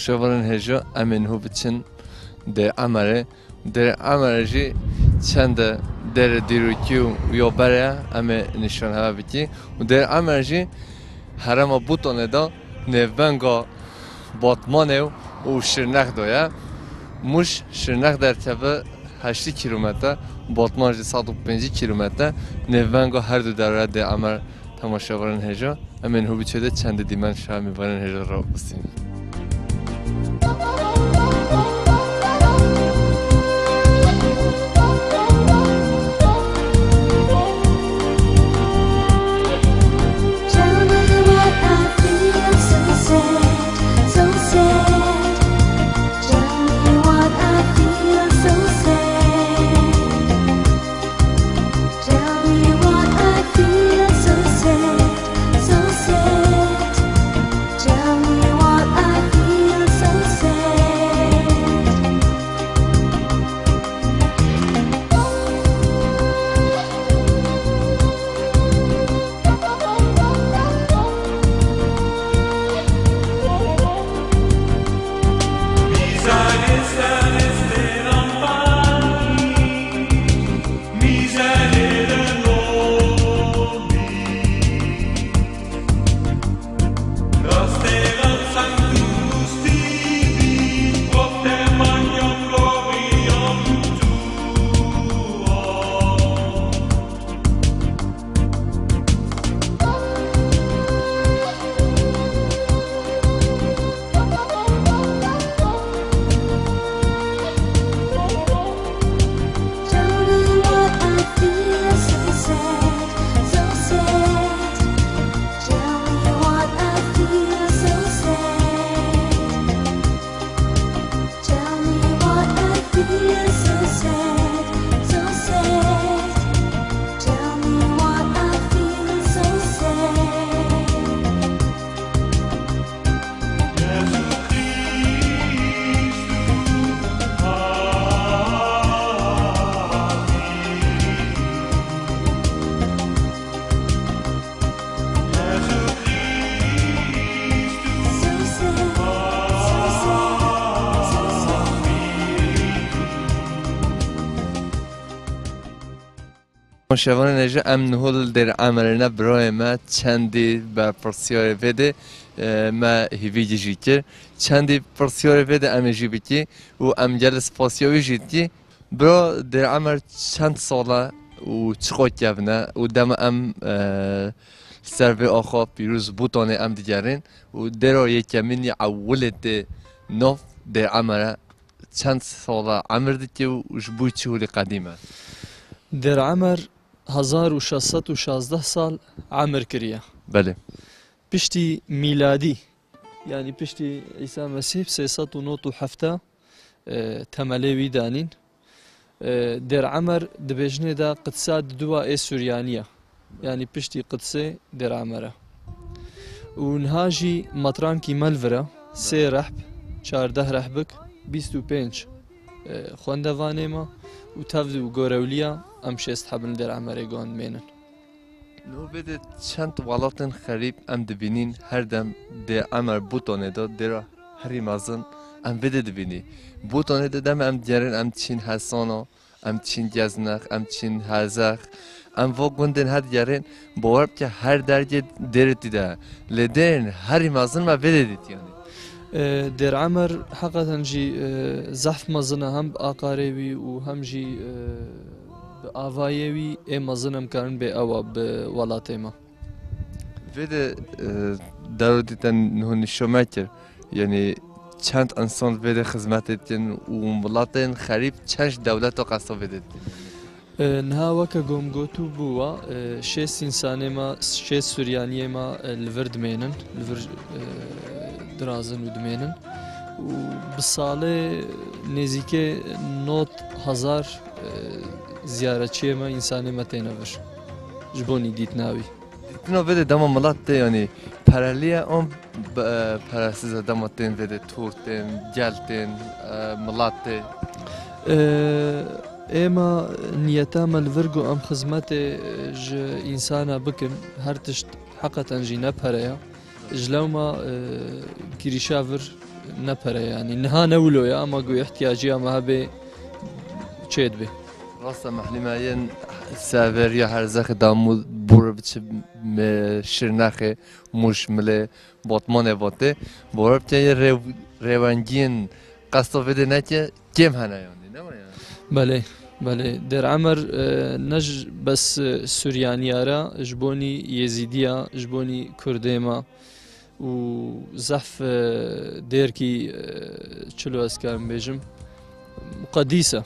شوارن هجا امن هو بچن در عمره در عمره جی چند در دیروکیو یا بره امه نشان ها بکی و در عمره جی حرم بوتانه دا نوانگا باتمانه و شرنخ دایا موش شرنخ در تبه 80 کیلومتر باتمان جی 150 کیلومتر نوانگا هر دو در ده عمر تماشاورن هجا امن هو بچه چند دیمن شامی ورن هجا را بسیم Tell شوان نجا ام نهول در عملنا برای ما چندی با پرسیار ویده ما هیوی جی کر چندی پرسیار ویده ام جی بکی و ام جلس پاسیاوی جید کی برا در عمل چند ساله و چقوت یبنه و دم ام سر به آخا پیروز بوتانه ام دیگرین و درا یکمینی اولت نوف در عمل چند ساله عمر دیگه و جبوی چهولی قدیمه در عمر هزار و شصت و شازده سال عمر کریه. بله. پشتی میلادی یعنی پشتی عیسی مسیح سی ست و نوت و آه، آه، در عمر دبیجنه دا قدسه دو آی سوریانیه یعنی پشتی قدسه در عمره. ونهاجي نهاجی مطران کی ملوره سه رحب چارده رحبک بيستو و خوندوانه ما و تەفد و گۆرەولیە ئەم حبن در عمره گاند مینن نور بده چند والاتن خریب ام دبینین هەردەم عمر بوتانه دا در هری مازن ام بده دبینی. بوتانه دا دم ام دیارن ام چین حسونو ام چین گزنخ ام چین هازەخ ام و گوندن هد یارن بۆ که هر دەرگێ دێرتیدا لدن دێن هری مازن ما بده دیتیانێ. أه، در عمر حقا جي أه، زحف مزنه هم بآقاريوي و هم جي بآوايوي اي مزنم كان بي اوا بولاتي ما. بده دارو دیتن نهون شمکر یعنی چند انسان بده خدمت ettin و ملاتن خریب چند دولت و قصا بده أه، نها وكا قوم قوتو بوا شيس انساني ما شيس سوريانيه ما أه، لفر دمينن لفر اه، درازن و دمينن و بساله نزيكي نوت هزار اه، زيارتشي ما انساني ما تينفر جبوني ديت ناوي Tino vede dama malatte yani paralia on parasiz damaten vede turten gelten malatte اه، ئێمە نیەتامە لڤرگو ئەم خزمەتێ ژ ئینسانە بکەم هەر تشت حقەتەنجی نەپەرەیە ژ لەومە گیریشاور نەپەرە ینی نها نەولۆیە ئەمە گوی احتیاجی ئەمە هەبێ چێت بێ؟ ڕاستە مەحلیمایەن ساڤێریە هەرزەخە دامو بورە بچ شیر ناخێ موش ملێ بۆتمۆنێ بۆتێ. بۆرە بتێ ڕێوانگیین قەستۆڤێدە نەکێ کێم هەنایۆنی نەوەیە بەێ بەێ دەرعمەر نەژ بەس سووریانیارە ji بۆنی یێزیدیە ji بۆنی کوردێمە. و زەف دێرکی چلو ئەسکارم بێژم قەدیسە.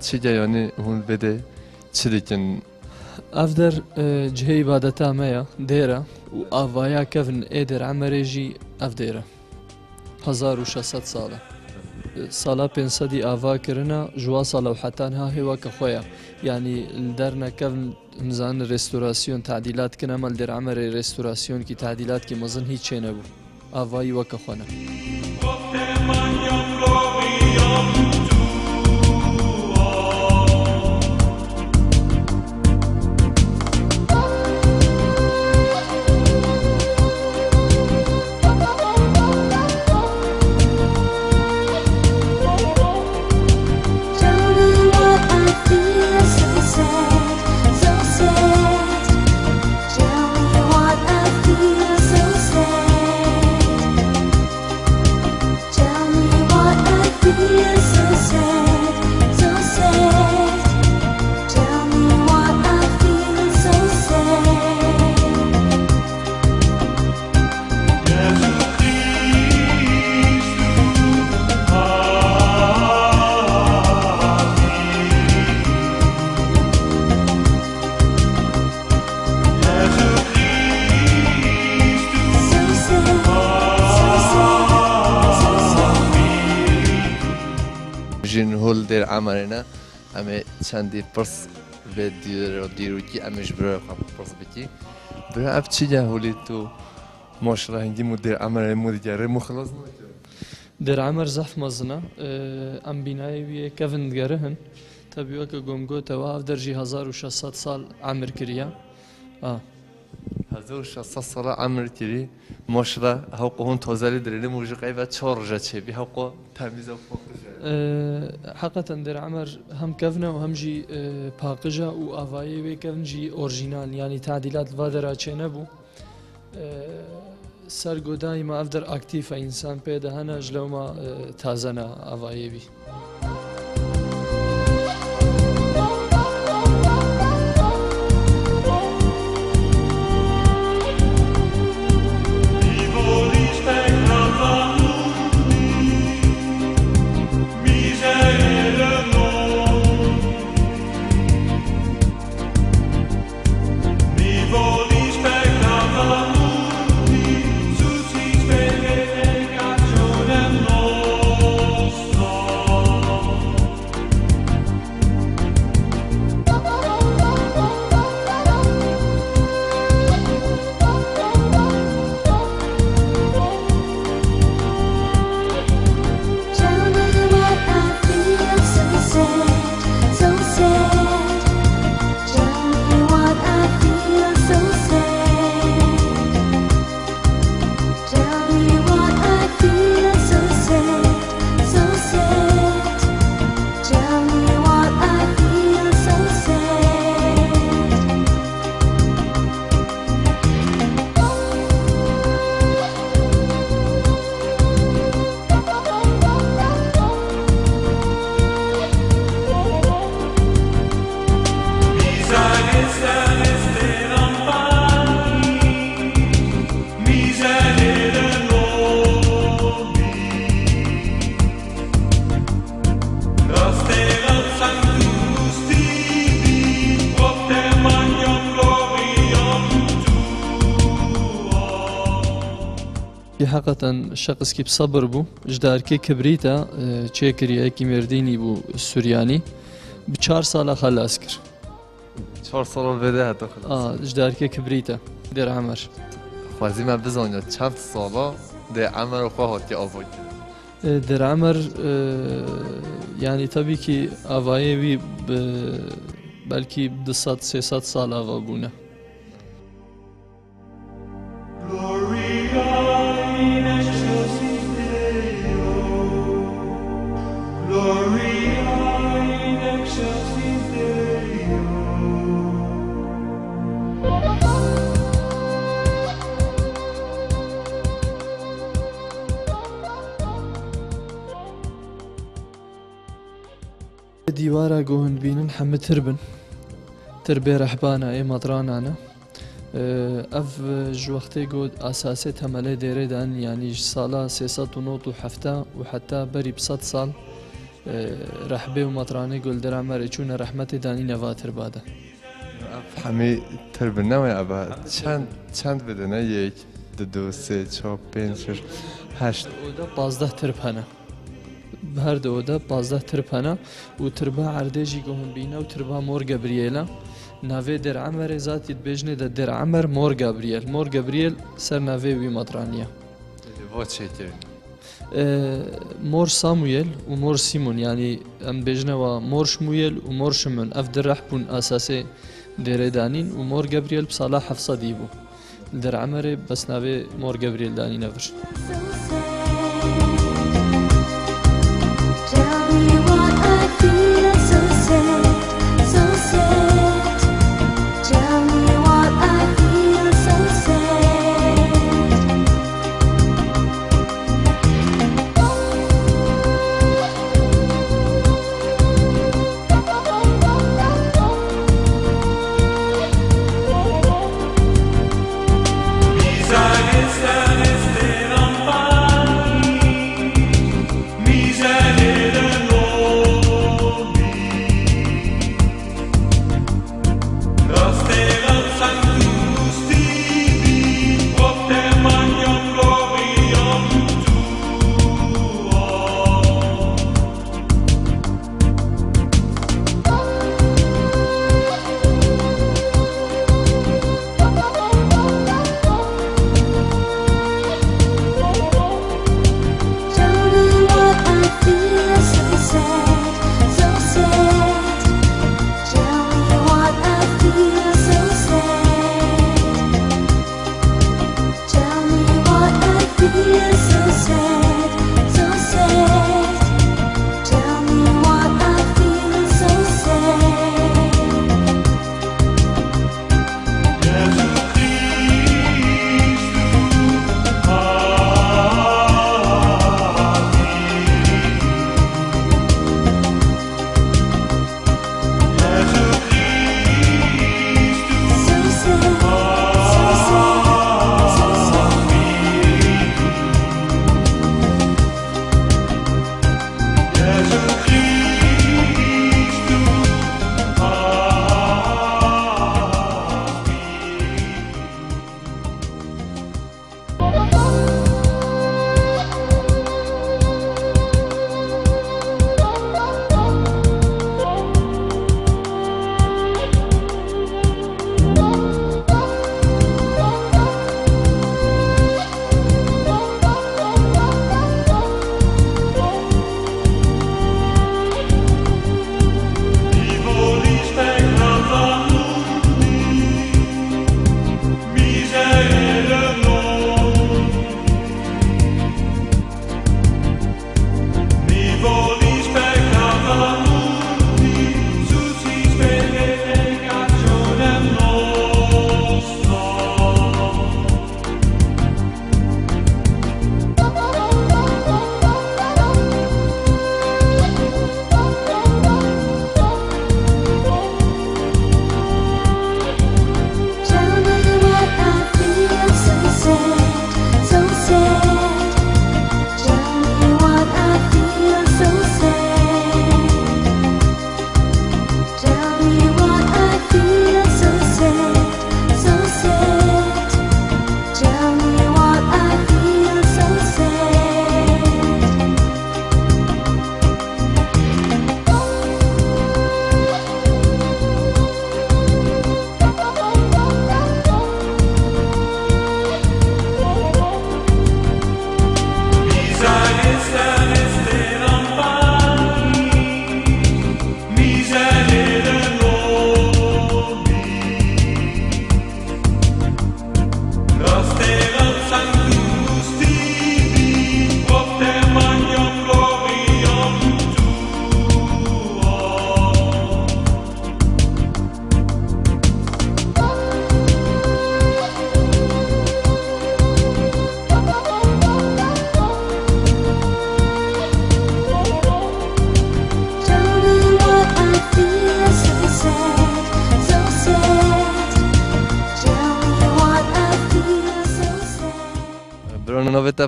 çiye yani hûn vedê çi dikin Ev der cihê badeta me ya dêre û avaya kevin êder emerê jî ev dêre 1600 sal e. سالا پێسەدی ئاواکردە ژوا ساڵەوحەتان ها هێواکە خۆیە. ینی دەرنەکەم نزان ڕێستوراسیۆن تعدیلات کنە مەل دەرامەرێ ڕێستوراسیۆنکی تعدیلاتکی مەزن هیچ چێنە بوو ئاوایی وەکە خۆنە. هول دێر ئامارێنە ئەمێ چەندی پرس بێ دیروکی ئەمەش برە پرس بکی. برا ئەف چیجا هولی تو مۆشڕە هەنگی و دێر ئەمەرە مودیجارێ مخلص دەرعمەر زەف مەزنە ئەم بینایویە کەڤن گەرە هەن تەبیوەکە گۆمگۆتەوە ئەف دەرژی 1600 ساڵ ئامر کردە هزار شصت ساڵە ئەمرتیری مۆشرە هەوقۆ هون تۆزاری درێنێ موژقی بە چۆڕژە چێبی هەوقۆ تامیزە حقەتەن دەرعمەر هەم کەڤنە و هەمژی پاقژە و ئاوایی وێ کەڤنجی ئۆرژینال ینی تعدیلات وا دەراچێ نەبوو سەرگۆدای ما ئەف دەر ئاکتیفە ئینسان پێدەهەنەش لەومە تازەنە ئاوایەوی حقا شخص کی بصبر بو جدار کی کبریتا چه کریه کی مردینی بو سوریانی بچار ساله خلاص کر. چهار سال بده حتی خلاص آه جدار کی کبریتا در عمر. خوازی من بزانید چند سالا ده عمر خواه هاتی آوا کرد؟ در عمر yani tabii ki avaya bir e, belki 200 سال ava buna. دیوارە گۆهند بینن هەمە تر بن تر بێ ڕەحبانە ئێ مەدرانانە ئەف ji وەختێ گوت ئاساسێ تەمەلێ دێرێدان ینی ساڵا سێسە و نۆ و هەفتە و حتا بەری سەد ساڵ ڕەحبێ و مەترانەی گلدرامەرە چوونە ڕەحمەتی دانی نەواتر بادە همی تر بنوی ابا چند چند بدنه یک دو دو سه چهار پنج شش هشت ئۆدا پازدە ترپ هەنە هەردەوەدا پازدە ترپ هەنە و تربا عردێژی گۆهنبینە و تربا مۆرگە بریێلە ناوێ دەرعەمەرێ زاتی بێژنێ دە دەرعەمەر مۆرگە بریێل مۆرگە بریێل سەر ناوێ وی مەترانیە با چکر مۆر سامویل و مۆر سیمون ینی ئەم بێژنەوە مۆر شمویل و مۆر شمن ئەف درەح بوون ئاساسێ دێرێدانین و مۆر گەبریل ساڵا حەفسەدی بوو دەرعەمەرێ بەس ناوێ مۆر گەبریل Feel so sad, so sad.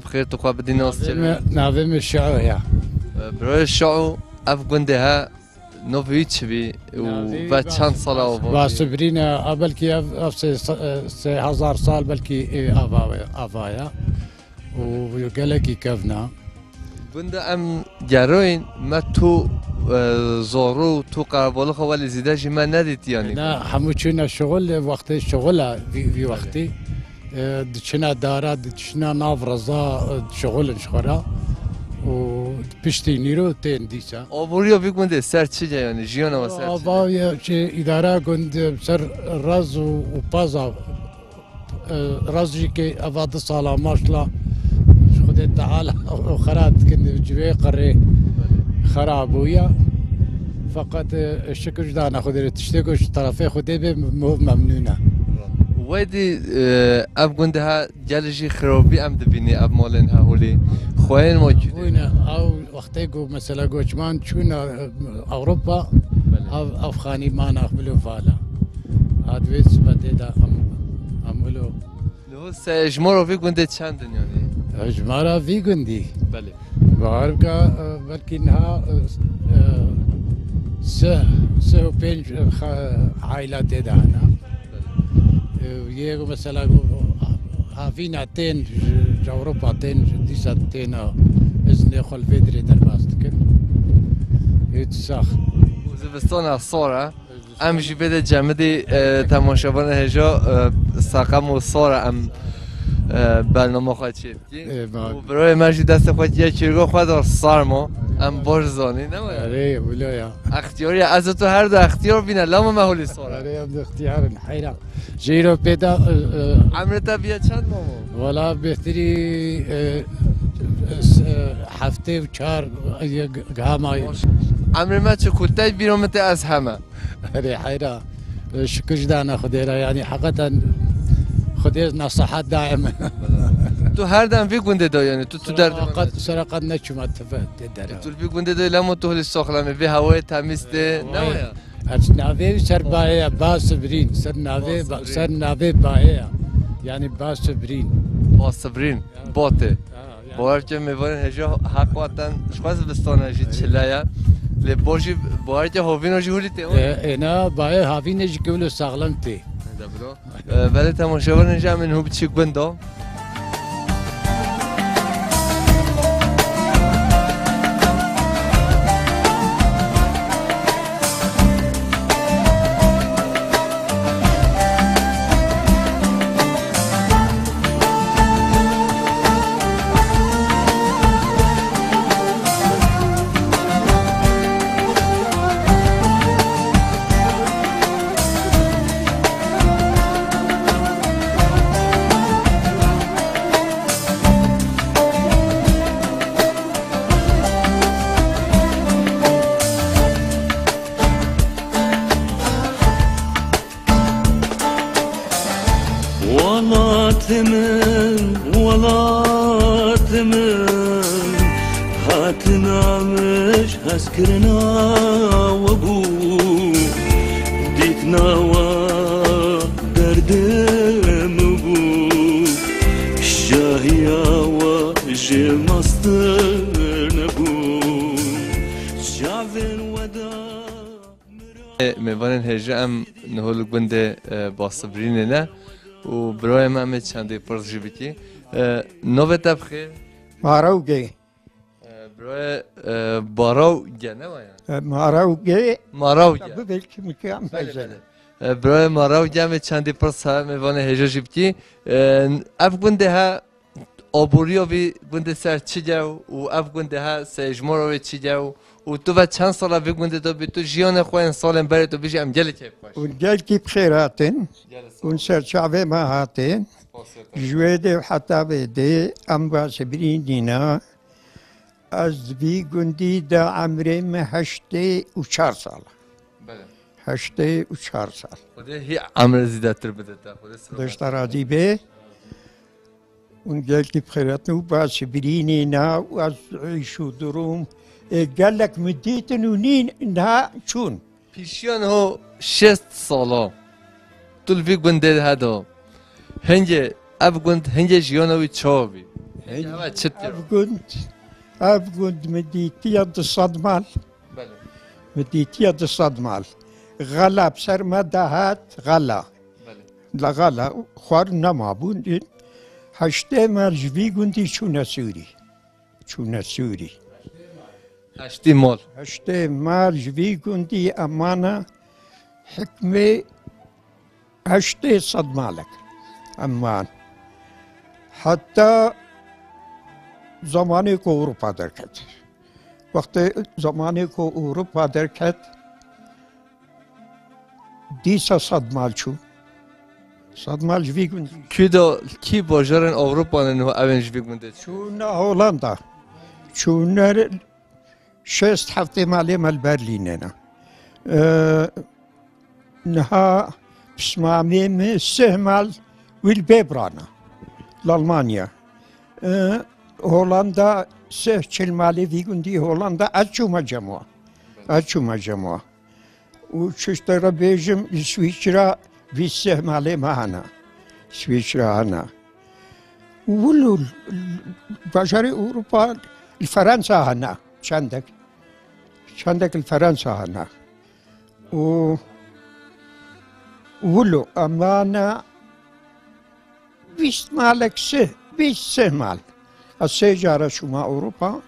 بخير تقوى بدينا وستر نافم الشعوية برای شعو اف گنده ها نوفي تشبي و چند ساله و باسبرين قبل كي اف سي هزار سال بلكي افايا افايا وقالك كفنا گنده ام گروین ما تو آه، زورو تو قربالو خو ولی زیده جی من ندید یعنی. لا همو چنا شغل وقت شغل في في دچنا داره دچنا نافرزا شغلش شخورا و پشتی نیرو تین دیسا آبوریا بگونده سر چی جایانه جیان و سر چی چه اداره گند سر راز و پازا رازی که اواد سالا ماشلا خود تعال و خراد کند جوی قره خرابویا فقط شکر جدانا خود تشتگوش طرفه خود به ممنونه ویدی آه، اب گنده ها جلجی خرابی ام دبینی اب مالن ها هولی. خوین موجوده وين آو وقتي جو مثلا جوشمان شون اوروبا آو افغاني ما نقبلوا فالا. هاد ويس بديدا ام عملوا لو سجمارو بی گنده چند یعنی جمارا في قندي بله. بعرف بلكي انها سه سه بين عائلات دانا يجو مثلا هافينا تين اوروبا تين ديسا تين ازني خل فيدري درباستكن يتساخ زبستان الصورة ام جی بده جمدی اه، تماشاوان هجا اه، ساقم و صورة ام اه، برنامه خواهد شد آه، با- و برای مجی دست خواهد یک چیرگاه خواهد دار سارما ام باش زانی نماید اري ولايا اختیاری از تو هر دو اختیار بینه لما مهولی صورة اري عبد اختيار الحيرة جيرو بيدا عمرتا بیا چند مامو س- آه، هفته و چهار قهاماي عمر ما چه کلتای بیرامت از همه هذه حيرة شكر جدانا خديرا يعني حقيقة خودش نصحت دائما تو هر دم في گنده یعنی تو تو در قد سر قد نچوم اتفاق داره تو في گنده دای لما تو هل ساخلمه. به هوای تمیسته نه از نوی سر بایا با صبرین سر نوی سر نوی بایا یعنی با صبرین با صبرین باته. یعنی- بار که میوان هجا حق وطن شخص بستانه هجی چلایا لباشی بار که هاوین هجی هولی تی اینا بایا هاوین هجی کولو ساغلم تی ساغلمتي ولی تماشاور نجا من هو بچیک بندا با صبرین نه و برای ما همه چنده پرس جی بیتی نوه تبخیر ماروجي برای باراو گنه وایان ماروجي ماراو گه قبل كم مثلا برای ماراو گه چندی پرس ها میوانه هجا جی بیتی اف گنده ها آبوریا وی گنده سر چی جو و اف گنده ها سجمارو وی چی جو و تو و چند سال وی تو به تو جیان خواه سالم بره تو بیشی ام جلی چه باش. اون جل کی بخیر هاتن اون سرچاوه ما هاتن جوید حتا بده ام باس برین دینا از بی گوندی دا عمره ما هشته و چار سال. بله. هشته و چار سال. خوده هی عمره زیده تر بده تا خدا دشتا راضی به. اون گل که بخیرت نو باس برینی نا و از عیش و دروم قال لك مديتن ونين إنها شون. پیشیان ها شست سالا طول وی گنده هدا هنگه اف گند هنگه جیان وی چاوی هوا چت اف گوند اف گوند مدیتیا د صدمال بله. مدیتیا د صدمال غلا بسر ما دهات غلا. بله. لغلا خوار نمابون هشته مرجوی گوندی چونه سوری. چونه سوری. هشتی مال هشته مرجوی گوندی امانه حکمه هشته صد مالک امان حتی زمانی که اروپا در کرد وقتی زمانی که اروپا در کرد دیسا صد مال چو صد مال جوی گوندی کی دا کی باجرن اوروپا نو اون جوی گونده چون هولندا چون شست هفته مالی مال برلیننا أه، نها بسمامي من سهمال والبيبرانا لألمانيا. أه، هولندا سه مالي في قندي هولندا أتشو مجموعة أتشو مجموعة وششترى بيجم سويسرا في السهمالي معنا سويسرا هنا ولو بشري اوروبا الفرنسا هنا. شندك شندك الفرنسا هنا. و ولو أمانة بیست مالک سه بیست سه مال از سه جاره شما أوروبا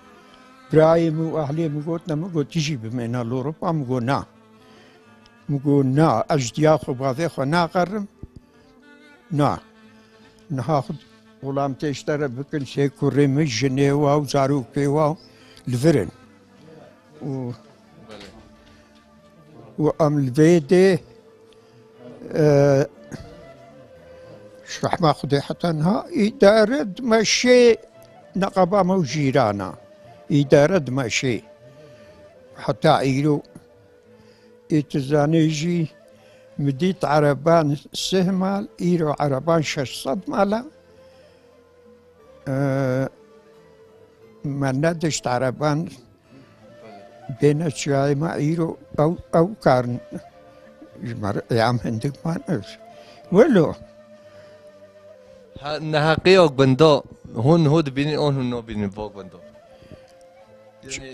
برایم و اهلی میگوت نه میگوت تیجی بمینا اوروبا میگو نه میگو نه اجدیا خو باده خو ناقرم نه نهاخد غلام تشترى بكل شيء كريم جنيوا وزاروك الفرن. و وام الفيدي آه شرح ما أنها إدارة مشي نقبة موجيرانا إدارة مشي حتى عيلو. إتزانيجي مديت عربان سهمال إيرو عربان شش صد مالا. آه، ما ندشت عربان بين الشاي ما إيرو أو أو كارن جمر يعم عندك ما نفس ولو نهاقی اوک بندو هون هود بینی اون هون نو بینی بوک بندو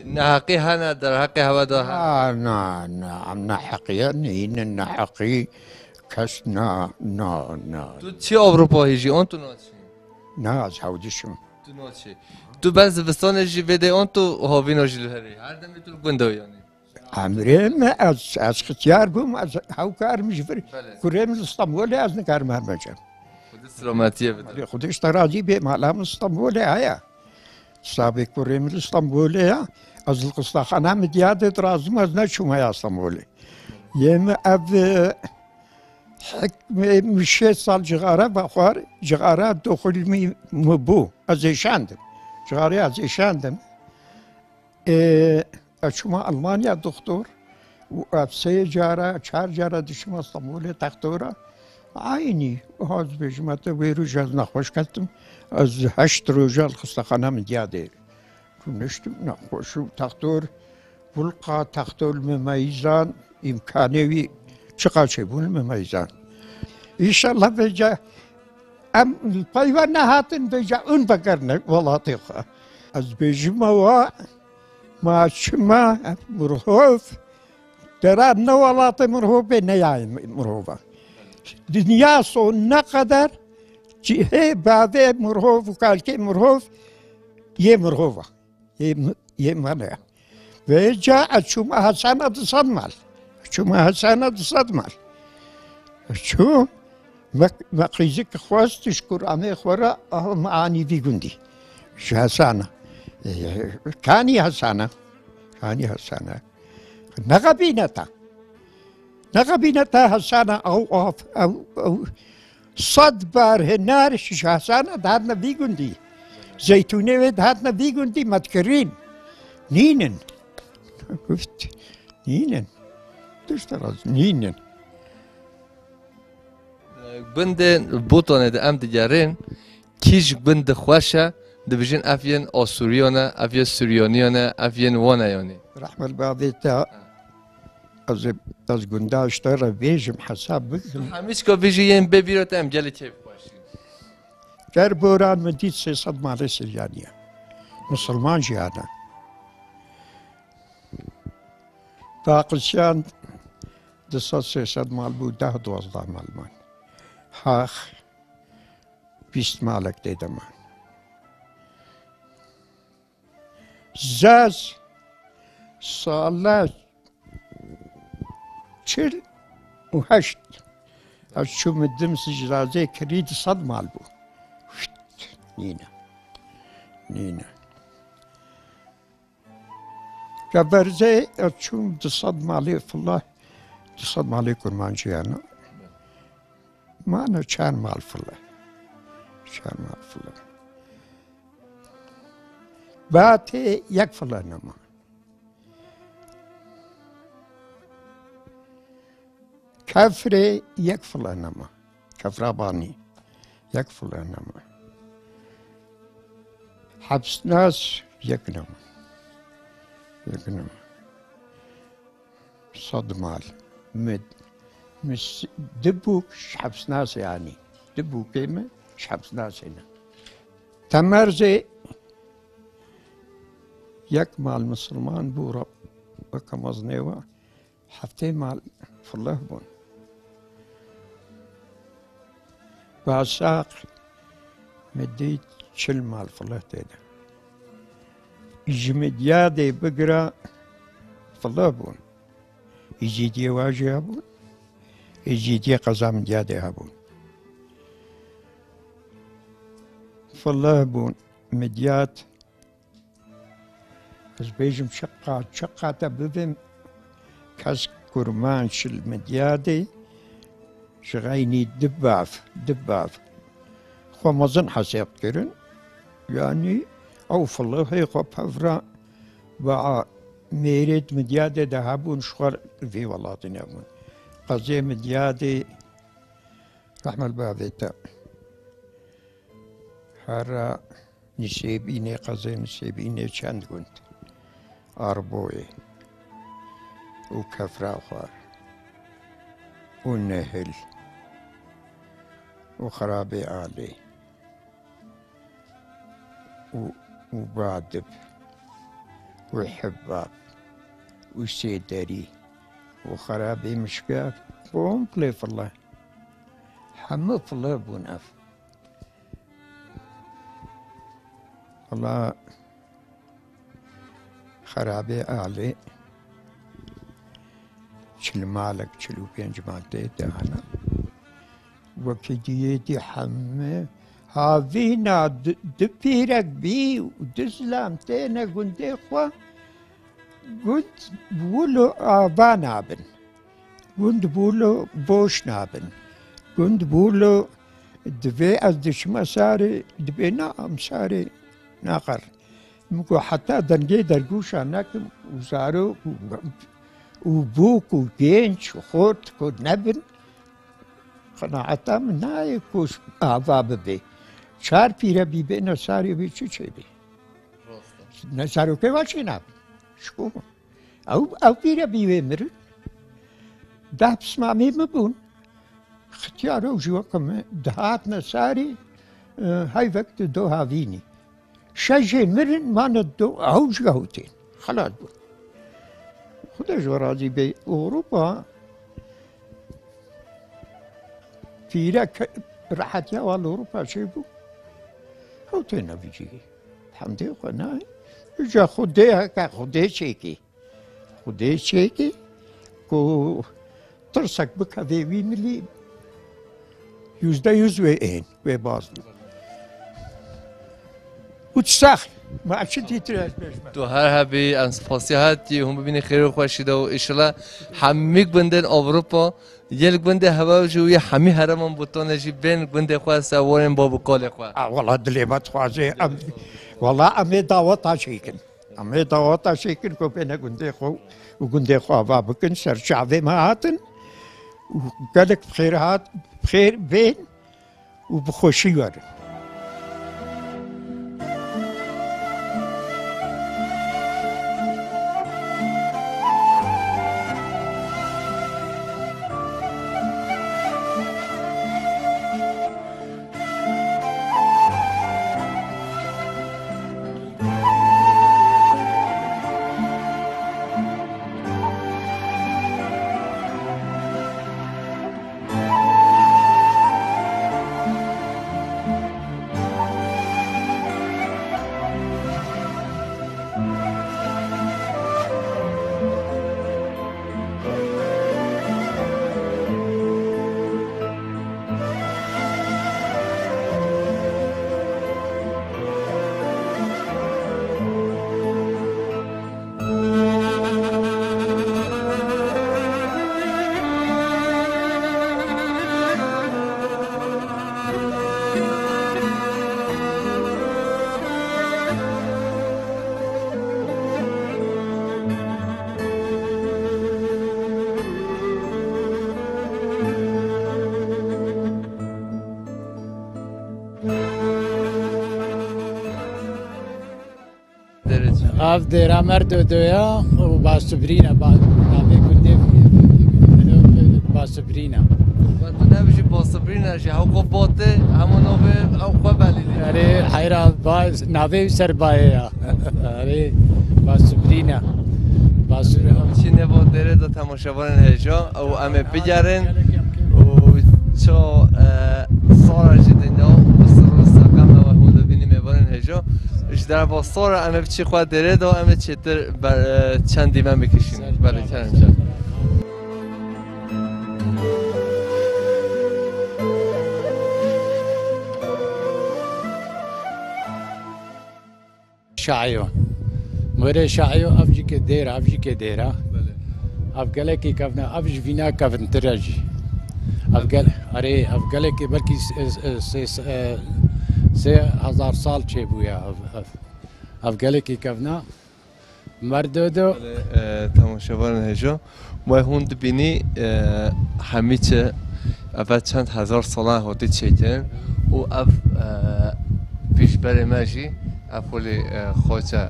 نهاقی هانا در حق هوا دا ها آه نا نا عم نحقي نين نحقي كس نا نا نا تو چی اوروپا هیجی اون تو نو چی نا زودشم تو نو چی تو بن زبستان جی بده اون تو هاوینو جلو هری هر دمی تو گندو یعنی عمري ما از از اختيار بوم از هاو كار مجبر بله كريم الاسطنبول از نكار مرمجم خود سلامتیه بده خودش تراجي بي معلم اسطنبول هيا سابق كريم الاسطنبول از القسطاخانة مديادة رازم از نشوم هيا اسطنبول يم اب حكم مشيت صال جغارة بخوار جغارة دخل مي مبو az ایشاندم. چهاری از ایشاندم. شما المانیا دکتر و سه جاره چهار جاره دیشم استانبول دکتره عینی از بجمت ویروش از نخوش کردم. از هشت روژال خسته من دیاده کنشتم نخوش و تختور بلقا تختور ممیزان امکانوی چقدر چه بول ممیزان؟ ایشالله به ام الپایوان هاتن بجا اون بکرنه ولاتی خواه از بجمع و ما شما مرهوف درا نوالات مرهوف نیای مرهوفه دنیا سو نقدر چی هی بعده مرهوف و کالکی مرهوف یه مرهوفه یه م- یه منه و جا اشوم حسنه صد مال اشوم حسنه صد مال ما که خواستش کرامه خورا معانی آنی بیگوندی شو حسانه؟ کانی حسانه؟ کانی حسانه؟ نقبینه تا نقبینه تا حسانه او آف او صد بار هنارش شو حسانه داد نبیگوندی زیتونه و داد نبیگوندی مدکرین. نینن. گفت نینن. دوست دارد نینن. بند بوتونه ده ام دیگرین کیش بند خوشه دبیجن افین آسوریانه افین سوریانیانه افین وانه یعنی رحم البعضيتا از از گنداش ترى بيجم حساب بكل همیش که بیجی یم ببیرت ام گلی کیف باشی. در بوران من دید سه صد مال سریانیه. مسلمان جیانه باقلشان صد سه صد مال بود ده دوازده مال من هاخ بیست مالک دیده من زاز ساله چل و هشت از چوم دم سجرازه کرید صد مال بود شت، نینه نینه جبرزه از چوم دو صد مالی فالله دو صد مالی کرمان جیانا Manu çar malfılı. Çar malfılı. Bati yak fılanı mı? Kafre yak fılanı mı? Kafrabani yak fılanı mı? Hapsnas yakınım. Yakınım. Sadmal. Müddet. مش دبوك حبس ناس يعني. دبوك كلمة حبس ناس هنا. تمرزي يك مال مسلمان بورا وكمزنيوه حفتين مال في الله بون. بعشاق مديت شل مال في الله تيدا. يجمد يادي بقرا في الله بون يجي دي واجي دي قزام يادي هبون. في الله بون مديات از بيجم شقا شقا تبذم كاس كرمان شل مديادي شغيني دباف دباف. خو مزن حسيب كرن يعني أو فالله خو بفرا با ميريت مديادي دهابون شخر في ولاتنا بون قضية مديادي رحمة البابيتا هرا نسيبيني قضية نسيبيني چند كنت أربوي وكفرا خوار. والنهل وخرابي علي و- وبعدب وحباب وسيدري وخرابي مشكاف بوم في الله. حمد في الله بوناف والله خرابي علي چل مالك چلو پنج مالتي دهنا وكديتي حمه هاوينا دبيرك بي ودسلام تينا قندي خوا. گند بوله آبان آبن گند بولو بوش نابن گند بولو دوی از دشم ساری دوی نا هم ساری ناقر مگو حتی دنگی در گوش آنکم وزارو و بوک و گینچ خورت کن نبن خناعتا من نای کش آواب بی چار پیره بی بی نا ساری بی چی چی واشی ناب شکو أو أو پیره بی به مر ده بسما می مبون ختیارو جو کم دهات نساری آه، های وقت دو هاوینی شجه مرن مانا دو أو جهوتين خلاص بود خودش راضی به اروپا فيرا راحت يا والله اوروبا شيبو هو تينا بيجي الحمد لله جا خوده که خوده چی کی خوده چی کی کو ترسک بکوی وی ملی yüzde yüz ve en ve bazı. Uçsak معشی دیتر تو هر هبی انس فاسیحت هم ببینی خیر خوشیده و ایشالا همیگ بندن اروپا یل گونده هوا جو یه همی هرمان بوتونه جی بین گونده خواه سوارن بابو کال خواه والله دلیبت خوازه والله امی دعوت شیکن امی دعوت شیکن که بین گونده خو و گونده خواه با بکن سر شعبه ما هاتن. و گلک بخیر هات بخیر بین و بخوشی ورن. اف دیرا مرد دویا و با سبرینا با ناوی گنده با سبرینا. و تو نبیشی با صبری نشی هم خب باته همون نوه هم خواه بلیلی اره حیرا با ناوی سر بایا اره با سبرینا. با سبرینا. چی نبا داره دا تماشاوان هجا او امه بگرن و چا در با سارا امه بچی خواه داره دا امه چیتر بر چند دیمن بکشیم بله کرم چند شاعيو مري شاعيو افجي كديرا افجي كديرا افقالك كفنا افج فينا كفن تراجي افقال اري افقالك بلكي سي سي هزار سال چه بويا افقالك كفنا مردودو تماشاوان هجا ما هون دبینی همه چه اول چند هزار ساله هاتی چکن و اف پیشبر مجی افولی خوچه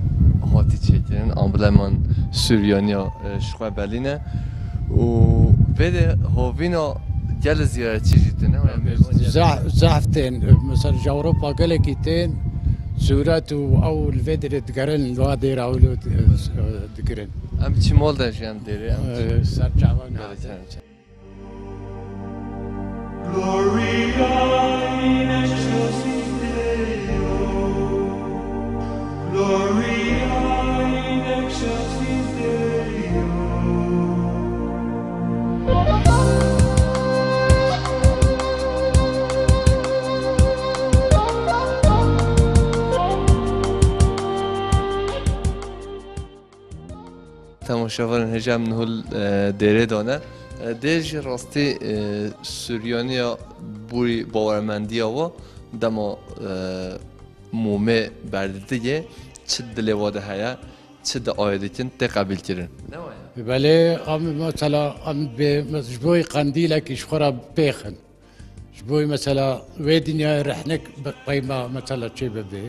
هاتی چکن امبلمان سوریانیا شخواه بلینه و بده هاوینا گل زیارت چیزی تنه زعفتين مثلا جوروبا سورات أو الفيدر تقرن لو دير أو لو تقرن ام چی مال داشتی هم دیره ام کرم چند Gloria in excelsis Deo. Gloria in excelsis تماشاوران هجم نهل دیره دانه. دیج راستی سوریانی بوری باورمندی و دما مومه بردیده یه چه دلواده هیا چه ده آیده کن ده قبیل کرن. بله ام مثلا ام به جبوی قندیل که شخورا بیخن جبوی مثلا وی دنیا رحنک بقیمه مثلا چه ببه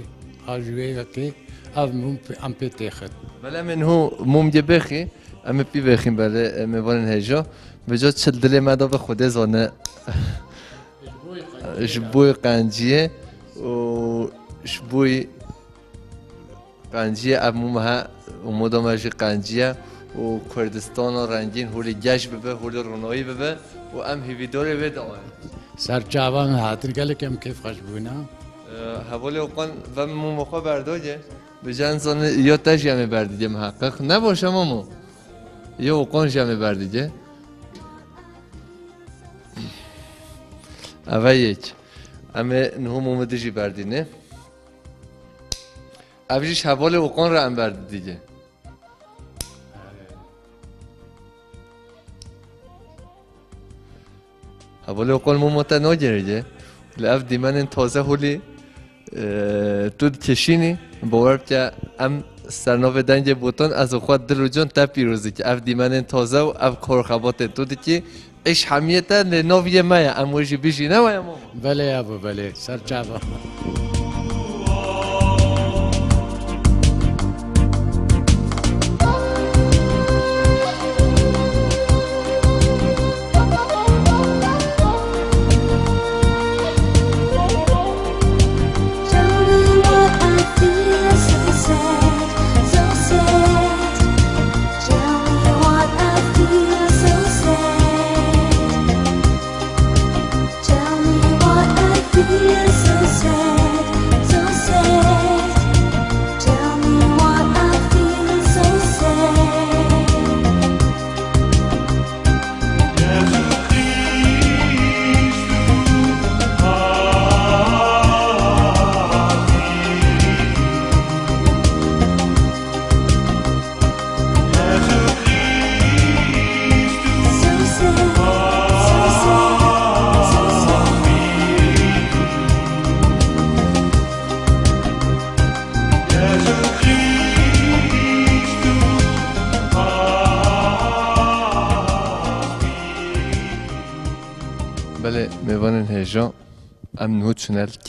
آجوی که ام مم ام بيتيخن بله من هو موم جه بخی اما پی بخیم بله میوانن هجا به جا چل دلی مدا به خوده زانه جبوی قنجیه و جبوی قنجیه موم ها و مدام جی قنجیه و کردستان و رنگین هولی گش ببه هولی رونایی ببه و ام هیوی دوره به دامن سر جوان هاتن قال لك ام كيف خشبونا حوالی اوقان و موم خواه برداجه به جان سال یا تاج جمع بر دیگه محقق نباشم اما یا اوقان جمع بر دیگه اما نه همه نهم اومده بردینه اولیش حوال اوقان را هم برد دیگه حوال اوقان مو متناجره دیگه لعب دی تازه هولی تو کشینی باور که ام سرناو دنگ بوتان از خود دل و جان تا پیروزی که اف دیمن تازه و اف کارخبات تو که اش حمیته لناوی مایا اموجی بیشی نه مایا ماما. بله ابو بله سر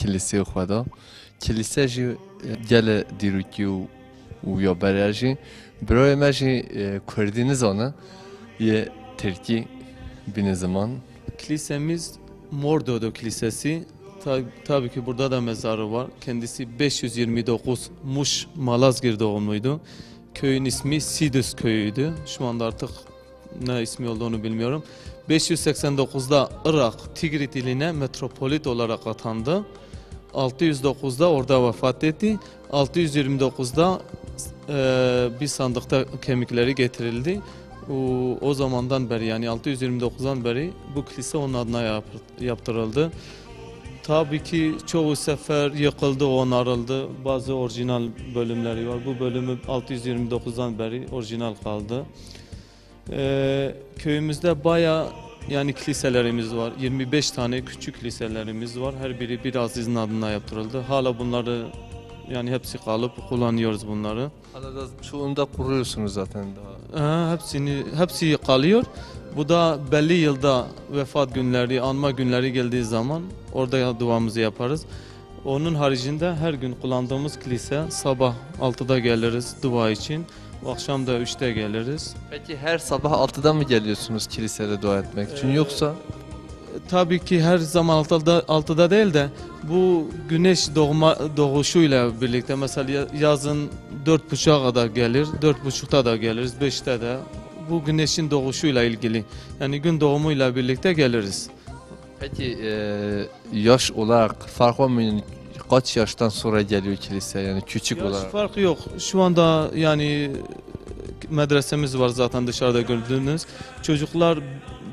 ام نهو چنل کلیسه خدا کلیسه جی گل دیروکی و û ya berya jî birayê me jî e, Kurdî nizane yê Tirkî bîne ziman Kilisemiz Mordodo Kilisesi. Ta- tabii ki burada da mezarı var. Kendisi 529 Muş Malazgirt doğumluydu. Köyün ismi Sidus köyüydü. Şu anda artık ne ismi olduğunu bilmiyorum. 589'da Irak Tigrit iline metropolit olarak atandı. 609'da orada vefat etti. 629'da eee, bir sandıkta kemikleri getirildi. O, o zamandan beri yani 629'dan beri bu kilise onun adına yap- yaptırıldı. Tabii ki çoğu sefer yıkıldı, onarıldı. Bazı orijinal bölümleri var. Bu bölümü 629'dan beri orijinal kaldı. Ee, köyümüzde baya yani kiliselerimiz var. 25 tane küçük kiliselerimiz var. Her biri bir azizin adına yaptırıldı. Hala bunları yani hepsi kalıp kullanıyoruz bunları. Hala da çoğunda kuruyorsunuz zaten daha. Ha, hepsini hepsi kalıyor. Bu da belli yılda vefat günleri, anma günleri geldiği zaman orada duamızı yaparız. Onun haricinde her gün kullandığımız kilise sabah 6'da geliriz dua için. Akşam da 3'te geliriz. Peki her sabah 6'da mı geliyorsunuz kilisede dua etmek için Ee, yoksa Tabii ki her zaman 6'da, 6'da değil de bu güneş doğma, doğuşuyla birlikte mesela ya- yazın 4.30'a kadar gelir, 4.30'da da geliriz, 5'te de. Bu güneşin doğuşuyla ilgili. Yani gün doğumuyla birlikte geliriz. Peki e, yaş olarak fark var mı? Kaç yaştan sonra geliyor kilise yani küçük Yaş olarak? farkı yok. Şu anda yani medresemiz var zaten dışarıda gördüğünüz. Çocuklar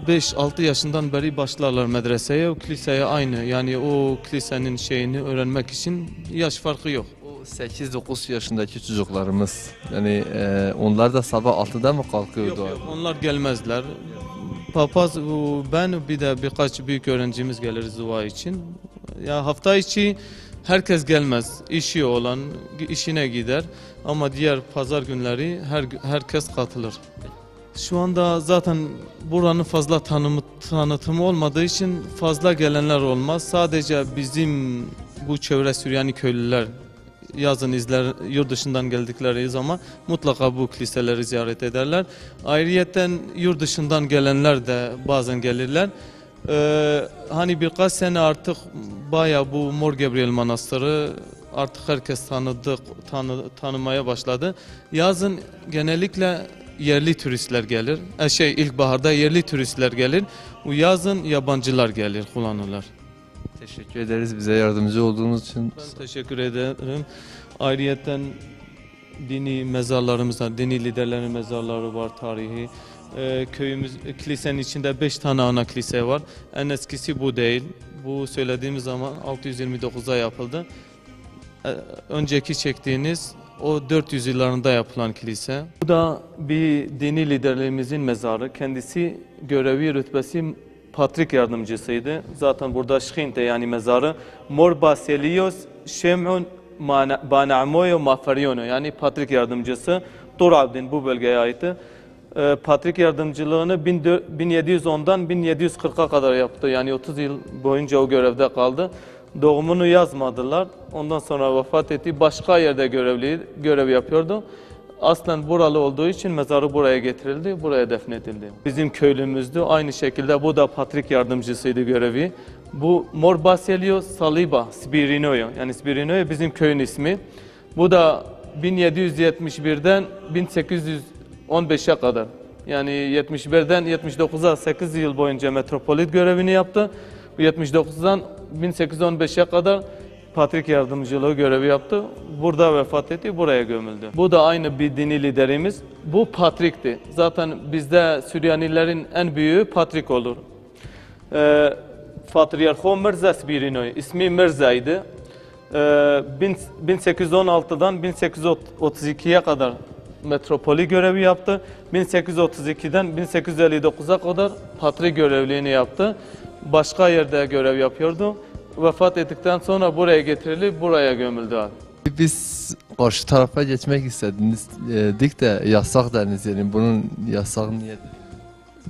5-6 yaşından beri başlarlar medreseye, o kiliseye aynı. Yani o kilisenin şeyini öğrenmek için yaş farkı yok. O 8-9 yaşındaki çocuklarımız yani e, onlar da sabah 6'da mı kalkıyor Yok dua? yok onlar gelmezler. Papaz bu- ben bir de birkaç büyük öğrencimiz geliriz dua için. Ya hafta içi herkes gelmez. İşi olan işine gider ama diğer pazar günleri her herkes katılır. Şu anda zaten buranın fazla tanımı, tanıtımı olmadığı için fazla gelenler olmaz. Sadece bizim bu çevre Süryani köylüler yazın izler yurt dışından geldikleri zaman mutlaka bu kiliseleri ziyaret ederler. Ayrıyeten yurt dışından gelenler de bazen gelirler. Ee, hani birkaç sene artık baya bu Mor Gabriel Manastırı artık herkes tanıdı, tanı, tanımaya başladı. Yazın genellikle yerli turistler gelir. E şey ilkbaharda yerli turistler gelir. Bu yazın yabancılar gelir, kullanırlar. Teşekkür ederiz bize yardımcı olduğunuz için. Ben teşekkür ederim. Ayrıyeten dini mezarlarımız var, dini liderlerin mezarları var, tarihi. Ee, köyümüz, kilisenin içinde 5 tane ana kilise var. En eskisi bu değil. Bu söylediğimiz zaman 629'da yapıldı. Ee, önceki çektiğiniz o 400 yıllarında yapılan kilise. Bu da bir dini liderlerimizin mezarı. Kendisi görevi rütbesi Patrik yardımcısıydı. Zaten burada Şkhinte yani mezarı Mor Baselios Şem'un Bana'moyo Mafariono yani Patrik yardımcısı Tur Abdin bu bölgeye aitti. Ee, Patrik yardımcılığını 14- 1710'dan 1740'a kadar yaptı. Yani 30 yıl boyunca o görevde kaldı. Doğumunu yazmadılar. Ondan sonra vefat etti. Başka yerde görevli görev yapıyordu. Aslen buralı olduğu için mezarı buraya getirildi, buraya defnedildi. Bizim köylümüzdü. Aynı şekilde bu da Patrik yardımcısıydı görevi. Bu Mor Baselio Saliba Spirinoyo. Yani Spirinoyo bizim köyün ismi. Bu da 1771'den 1815'e kadar. Yani 71'den 79'a 8 yıl boyunca metropolit görevini yaptı. Bu 79'dan 1815'e kadar Patrik yardımcılığı görevi yaptı. Burada vefat etti, buraya gömüldü. Bu da aynı bir dini liderimiz. Bu Patrik'ti. Zaten bizde Süryanilerin en büyüğü Patrik olur. Ee, Patriarho Mirza Spirinoy, ismi Mirza'ydı. Ee, bin- 1816'dan 1832'ye kadar metropoli görevi yaptı. 1832'den 1859'a kadar patri görevliğini yaptı. Başka yerde görev yapıyordu. Vefat ettikten sonra buraya getirilip buraya gömüldü abi. Biz karşı tarafa geçmek istediniz e, de yasak deniz yani bunun yasak niye?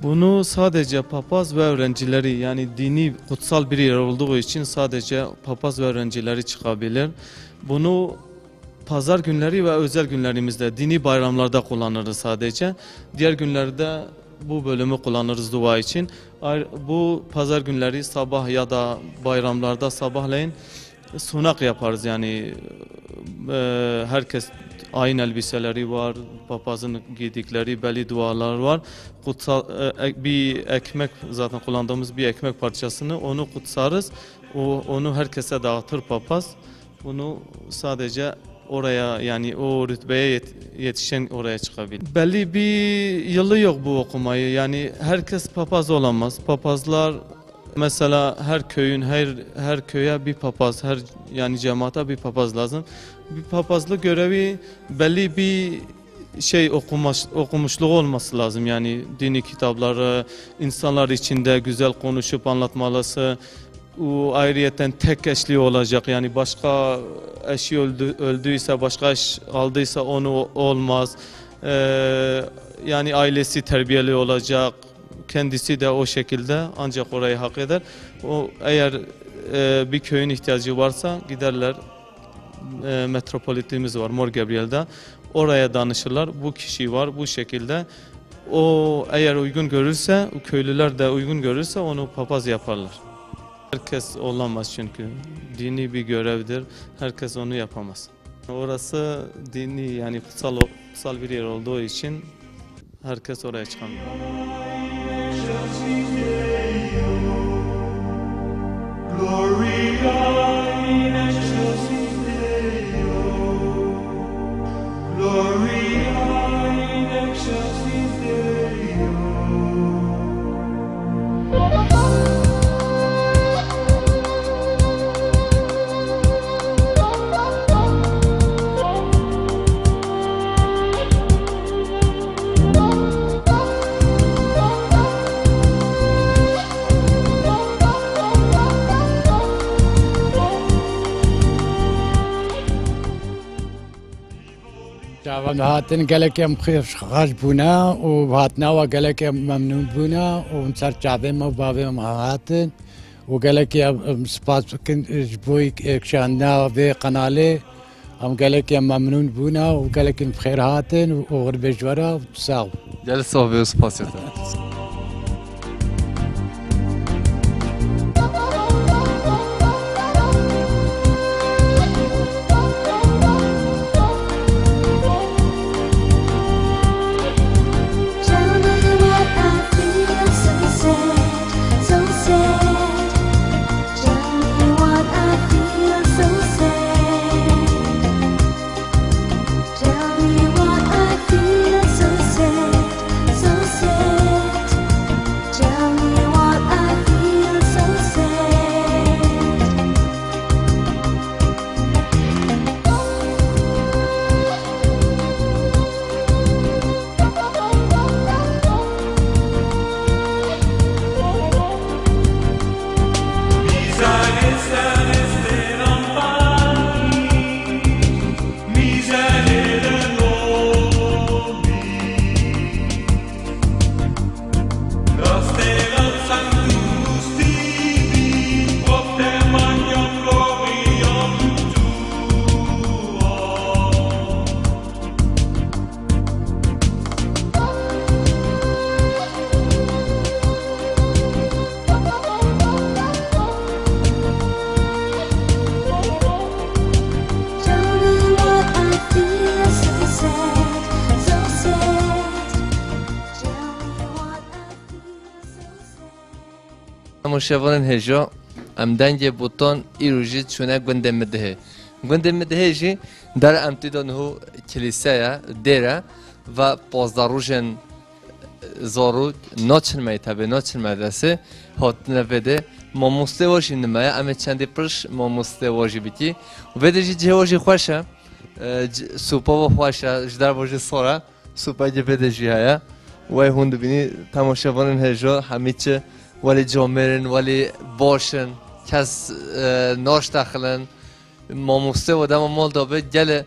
Bunu sadece papaz ve öğrencileri yani dini kutsal bir yer olduğu için sadece papaz ve öğrencileri çıkabilir. Bunu pazar günleri ve özel günlerimizde dini bayramlarda kullanırız sadece. Diğer günlerde bu bölümü kullanırız dua için. Bu pazar günleri sabah ya da bayramlarda sabahleyin sunak yaparız yani herkes aynı elbiseleri var, papazın giydikleri belli dualar var. Kutsal e, ek- bir ekmek zaten kullandığımız bir ekmek parçasını onu kutsarız. O onu herkese dağıtır papaz. Bunu sadece oraya yani o rütbeye yet- yetişen oraya çıkabilir. Belli bir yılı yok bu okumayı. Yani herkes papaz olamaz. Papazlar mesela her köyün her her köye bir papaz, her yani cemaate bir papaz lazım. Bir papazlık görevi belli bir şey okumuş, okumuşluğu olması lazım. Yani dini kitapları insanlar içinde güzel konuşup anlatmalısı. O ayrıyeten tek eşli olacak. Yani başka eşi öldü, öldüyse, başka eş aldıysa onu olmaz. Ee, yani ailesi terbiyeli olacak. Kendisi de o şekilde ancak orayı hak eder. O eğer e, bir köyün ihtiyacı varsa giderler e, metropolitimiz var Mor Gabriel'de. Oraya danışırlar. Bu kişi var bu şekilde. O eğer uygun görürse, köylüler de uygun görürse onu papaz yaparlar. Herkes olamaz çünkü dini bir görevdir. Herkes onu yapamaz. Orası dini yani kutsal, kutsal bir yer olduğu için herkes oraya çıkamıyor. Gloria in glory. و هاتن گەلێکم خێشخاش بوونا و هاتناوە گەلێکم مەمنون بوونا و سەرچابێمە و باێم هاتن و گەلێکی سپاس بکن بووی کشاندناوە بێ قەناالێ ئەم گەلێکی مەمنون بوونا و گەلێکم خێر هاتن و غربێژوەرە و ساو. دەل ساێ سپاسێتە. شبانن هجا ام دنج بوتان ای چونه گنده مده گنده مده جی در امتیدان هو کلیسه دیره و پازده روژن زارو ناچن مایی تبه ناچن مایی دسته حات نبده ما مسته واشی نمایی امه چندی پرش ما مسته واشی بیتی و بده جی جه واشی خوشه سوپا و خوشه جدر واشی سارا سوپا جی بده جی هایا وای هندو بینی تماشه بانن هجا همیچه ولی جامرن ولی باشن کس ناش داخلن. ماموسته و دم مال دابه گل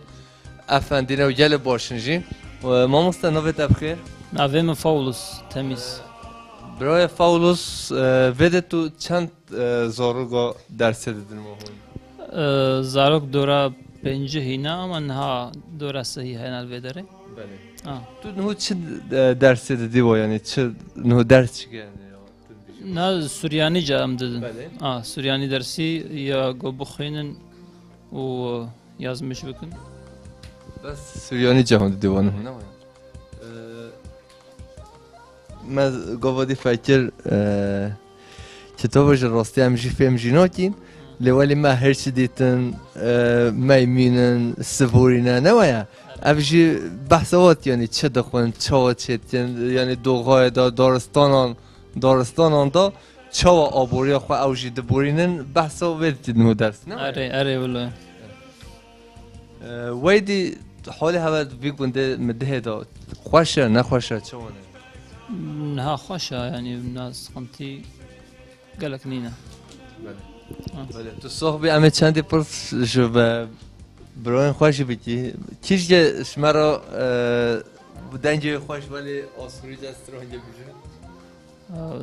افندینه و گل باشن جی. ماموسته نوی تبخیر. Navê min Fawlus temiz. برای فاولوس ویده تو چند زارو گا درس دیدن مهم Ee, Zarok dora پنج هینا من ها دور صحیح هنا الفيدري بله. تو نهو چه درسی دادی و یعنی چه نهو درس چی yani? نه سوریانی جا هم دادن بله آه سوریانی درسی یا گو بخوینن و یازمش بکن بس سوریانی جا نه دیوانه من گوادی فکر کتابش راستی همیشه فهم جیناکین لولی ما هرچی دیتن میمینن نه نمایه اوشی بحثوات یعنی چه دخون چه چه یعنی دوغای دا دارستانان دارستانان دا چه و آبوریا خو اوجی دبورینن بحثا ویدید نو درس نه؟ Are are والله. ویدی حالی هوا بیگونده مده دا خوشه نخوشه چه ونه ها خوشة يعني الناس قمتي قالك نينا بله. تو صحبی همه چندی پرس شو به براین خوشی بیتی؟ چیش که شما را بودنجه خوش ولی آسوری دست رو هنگه بیشه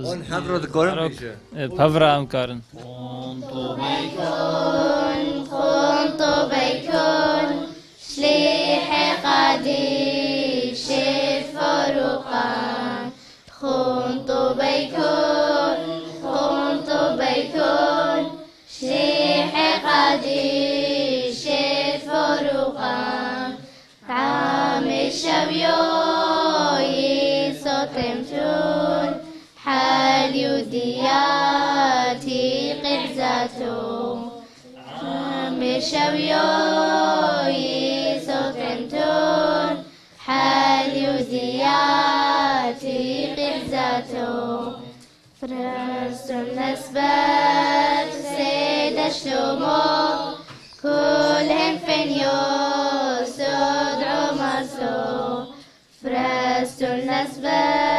آن حق را کارم میشه. پورا کارن کن تو بیکن خون تو بیکن شلیح قدیر شیف فاروقان خون تو بیکن خون تو بیکن شلیح قدیر شیف فاروقان طعم شویای ساتم شد حال يدياتي قرزته مشويوي سوكنتون حال يدياتي قرزته فرست نسبت سيد الشمو كلهم فنيوس ادعو مرسو فرست نسبت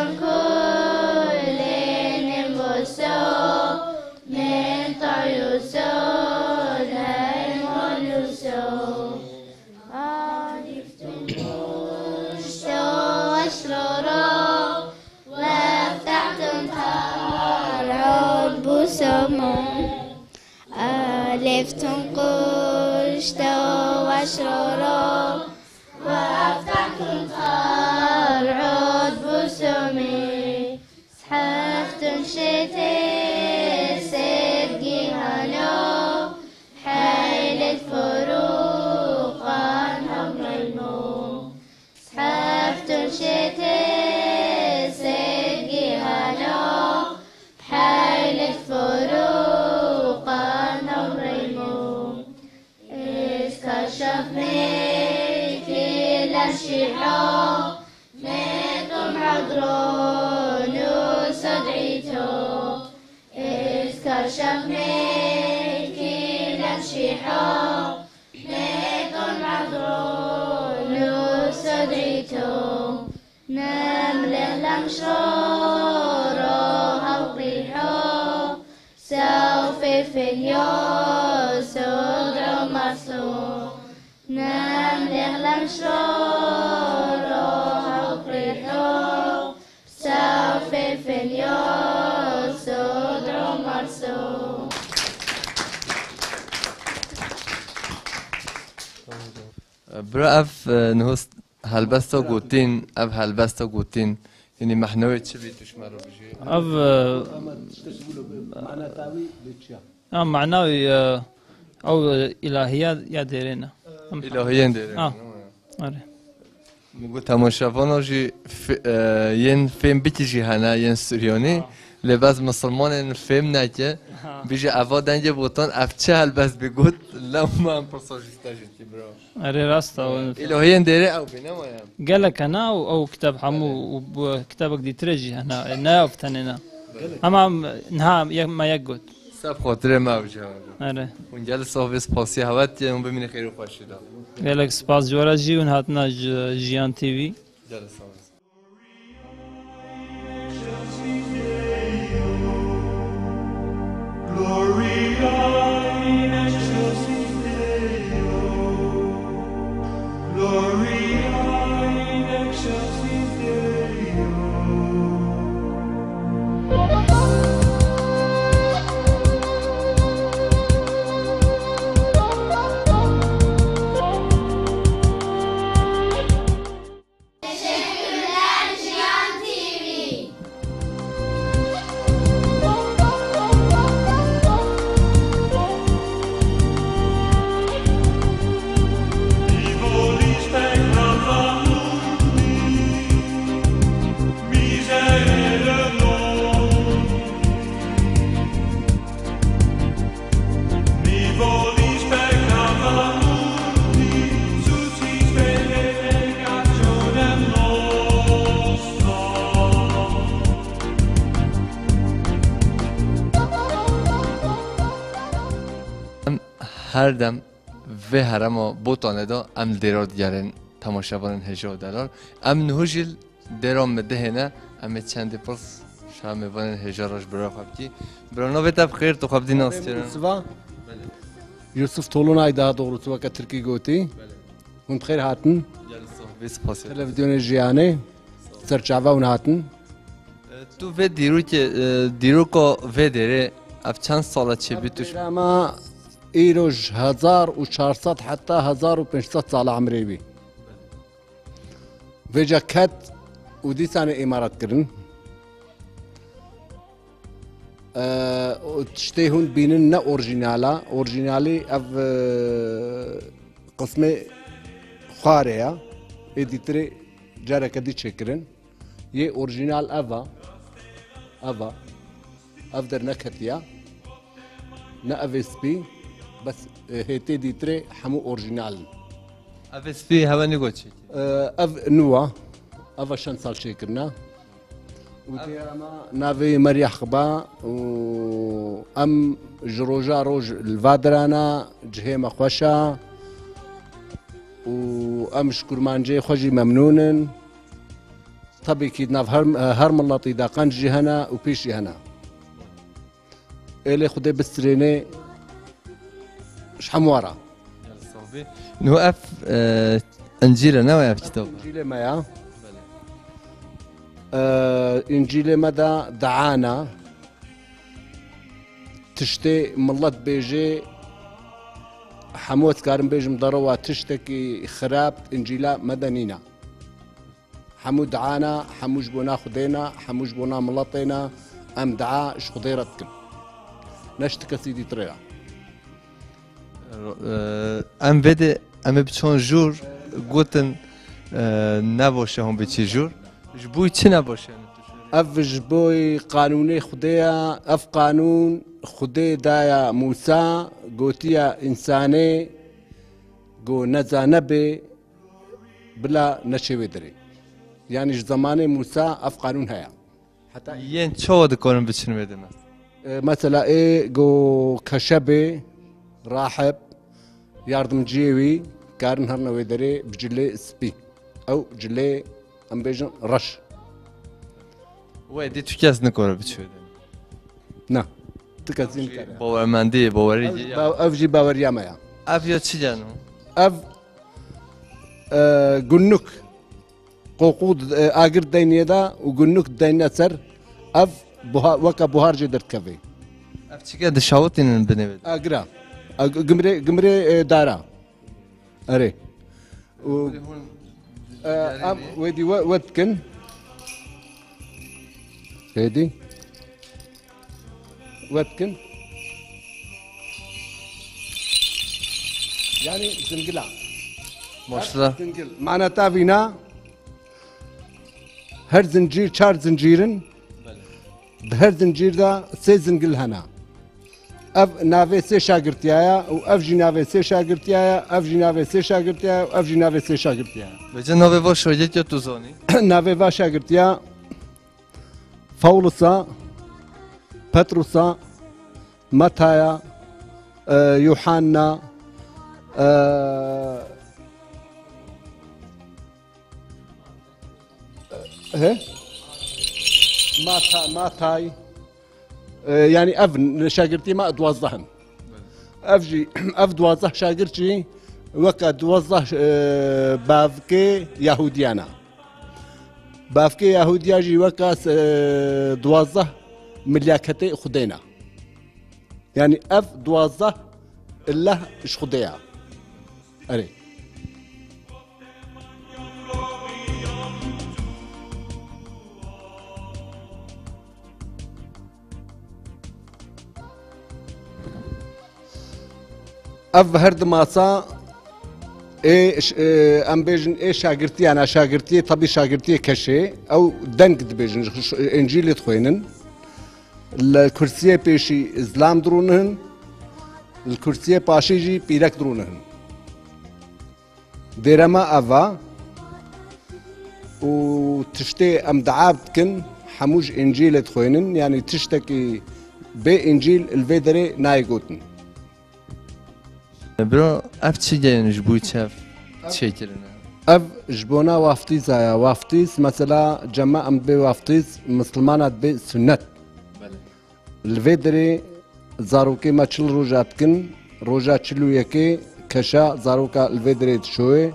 قشت واشرروا اف نهوست هلبستا گوتین اف هلبستا گوتین. یعنی محنوی چه بیتوش مرا بجی؟ اف آه معناوي آه، أو الهيات يا ديرينا دیره آه. آره مگو تماشاوانا جی ف- ین فیلم بیتی جی هنه ین سوریانی لباس مسلمان این فیلم نکه بیجی اوا دنگه بوتان اف چه هلبس بگوت لما هم پرساجیستا جنتی برا اري راستا الهیین دیره أو بینه مایم قال لك أنا أو أو كتاب حمو وكتابك دي ترجي هنا انا افتننا اما نها ما يقعد سب خاطر ما آره. اون گل صاحب سپاسی هوت اون ببینه خیلی خوشیدم گلک سپاس جورا جی اون هاتنا جیان تیوی. جلسه هر دم و هرم و بوتانه دا ام دیراد گرن تماشابان هجا دلار. ام نهوجل درام مدهنه ام چند پرس شام وان هجاراش برا کی. برانا نو تب خیر تو خبتی ناستیرن بله. بله. یوسف تولون ایده doğrusu وقت ترکی گوتی. بله. اون خیر هاتن. تلویزیون جیانه. سرچاوه اون هاتن. تو و دیرو که دیرو که و دیره اف چند ساله چه بیتوش؟ اما ایروژ 1400 حتی 1500 سال عمری وی ویجا کت و دیسان امارت کرن. تشتی هون بینن نه اورجینالا. اورجینالی اف قسمه خواره یا. ایدیتری جاره کدی چکرن یه اورجینال اوا اوا اف در نکتیا نه اف اس پی بس هيتي ديتري حمو أورجينال. افس فی هوا نگو چی أف نوا أفا شن سال شكرنا ودي أما نافي مريح خبا و أم جروجا روج الفادرانا جهيمة خوشا. و أم شكرمانجي خوجي ممنونن. طبي كيد ناف هر هر ملطي دا قنجي هنا وبيشي هنا إلي خدي بستريني. شحموارا نو اف انجیل نه اف کتاب انجيل مايا آه انجيل مدى دعانا. تشتي ملت بيجي حموت كارم بيجي مضروا تشتكي خراب انجيلا مدنينا حمو دعانا حموش بونا خدينا حموش بونا ملطينا ام دعا اش خضيرتكم نشتك سيدي طريقه ام بده ام بچون جور گوتن نباشه هم به چی جور جبوی چی نباشه اف جبوی قانون خدایا اف قانون خدای دایا موسا گوتیا انسانه گو نزانه به بلا نشوی داری یعنی زمان موسا اف قانون هیا حتی یه چه ود کنم بچنم مثلا ای گو کشبه rahip, yardımcı wî karin herna wê derê bi cilê spî. Ew cilê em bêjin reş. Wê dî tu kes nikore biçû Ne. Tu kesî nikare. Bawermendiyê, bawerî Ev jî baweriya me ya. Ev ya çi canım? Ev e, gunduk qoqu e, agir deyniye da u gunduk deyniye ser ev buha, vaka buhar jê dertkevê. Ev çike dişawtînin binêvê. Agira. جمري جمري آه، دارا. أري. و ام ودي و- ودكن هدي ودكن يعني زنقلع ماشاءالله زنجل معناتها فينا هر زنجير شار زنجيرن. بهر زنجير دا سي زنجل هنا. ev navê sê şagirtiya ye û ev jî navê sê şagirtiya ye ev jî navê sê şagirtiya ye ev jî navê sê şagirtiya ye Bence nowe waszojecie tu zoni. Petrusa, Mataya, e, Yuhanna, Mataj, يعني أف شاگرتي ما اتوظهن افجي أف دوازه شاگرتي وكا دوازه آه، بافكي يهوديانا بافكي يهوديا جي وكا آه، دوازه ملاكتي خدينا اف هرد ماسا إيه ام بيجن إيه شاگرتي أنا شاگرتي طبي شاگرتي كشي أو دنك دبيجن ش- انجيل تخوينن الكرسيه بيشي اسلام درونهن الكرسيه باشي جي بيرك درونهن ديرما افا وتشتي ام دعابتكن حموج انجيل تخوينن يعني تشتكي بانجيل الفيدري نايغوتن برو اف چی گینش بو چف چی کرنه اف جبونا وافتیز آیا وافتیز مثلا جمع ام بی وافتیز مسلمانات بی سنت بله لفی دری زاروکی ما چل روژا تکن روژا چلو یکی کشا زاروکا لفی دری تشوی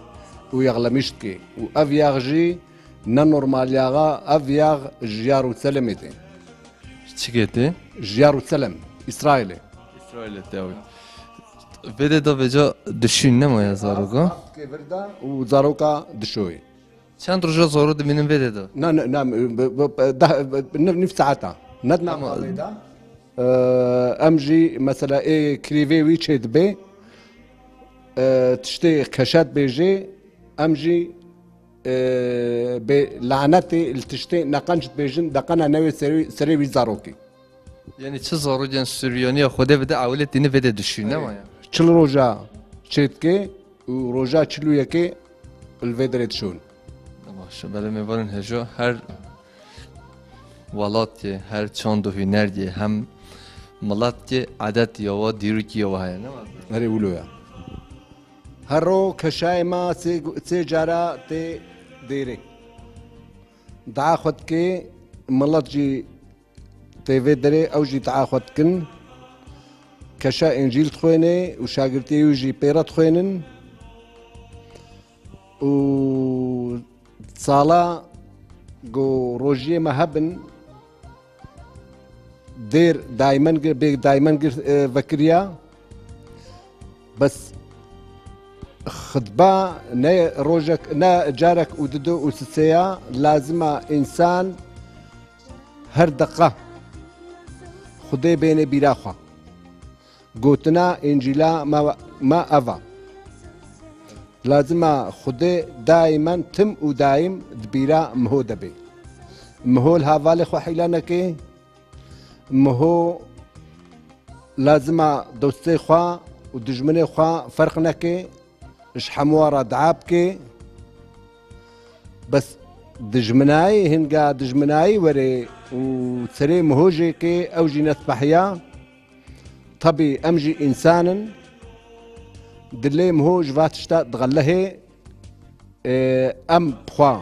و یغلمیشت کی و اف یغجی نه نورمال یاغا اف یاغ جیارو سلمیتی چی گیتی؟ جیارو سلم اسرائیلی اسرائیلی تاوی بده دو بجا دشين نمو يا زاروكا افكي بردا و زاروكا دشوي چند رجا زارو دي منم بده دو نا نا نا نف نف ساعتا ندنا مقابيدا امجي مثلا اي كريفي ويتش اد بي تشتي كشات بيجي امجي بلعنتي التشتي نقنجت بيجن دقنا نوي سري سري زاروكي يعني چه زارو جن سريانيه خوده بده اولت دينه بده دشينه ما يعني 40 روجا چتکه و روجا 41 الودرت شون باشه بله میبارن هجا هر ولات هر چند هنر هم ملت عدد یا و دیروکی یا و هیا نه هره اولویا هر رو کشای ما سه جارا ته دیره دا خود که ملت جی تیوه دره او جی تعاخد کن کەشە ئەنجیل خوێنێ و شاگرتی وژی پێرە خوێنن و ساڵە گۆ ڕۆژیێمە هەبن دێر دایمەن بێ دایمەن بەکریا بەس خبا ڕۆژێک نە جارێک و ددۆ و سسەیە لازمە ئینسان هەر دقە خودێ بێنێ بیراخوا. گوتنا انجیلا ما, ما اوا. لازم خود دائما تم و دائم دبیرا مهو دبی. مهو الهوال خو حیلانه کې مهو لازم دوستي خوا و دجمني خوا فرق نه کې شحمواره دعاب کې بس دجمناي هنگا دجمناي وري و سري مهوجي کې او جنس بحيا طبي امجي انسانا دلي مهوج فاتشتا دغلهي ام بخوا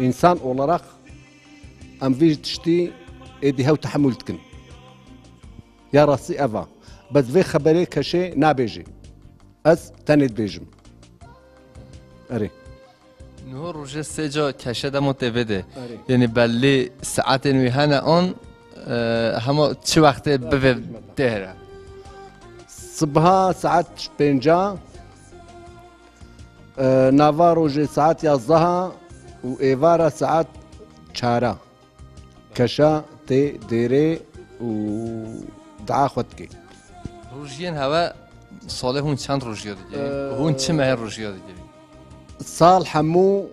انسان اولاراق ام فيج تشتي ادي هاو تحمل تكن يا راسي افا. بس في خبري كشي نابيجي از تنيد بيجم اري نور روجه سه جا کشه دمو تبده یعنی بلی ساعت نوی هنه آن همه چه وقت ببه دهره صبها ساعت پێنجا ناوا ڕۆژێ ساعت یازدەها و ئێوارە سعات چارە کەشە تێ دێرێ و داخوت بکەیت ڕژیان هەوە ساڵێ هون چەند ڕژیە هون چمە ڕژیە دەبی ساڵ هەموو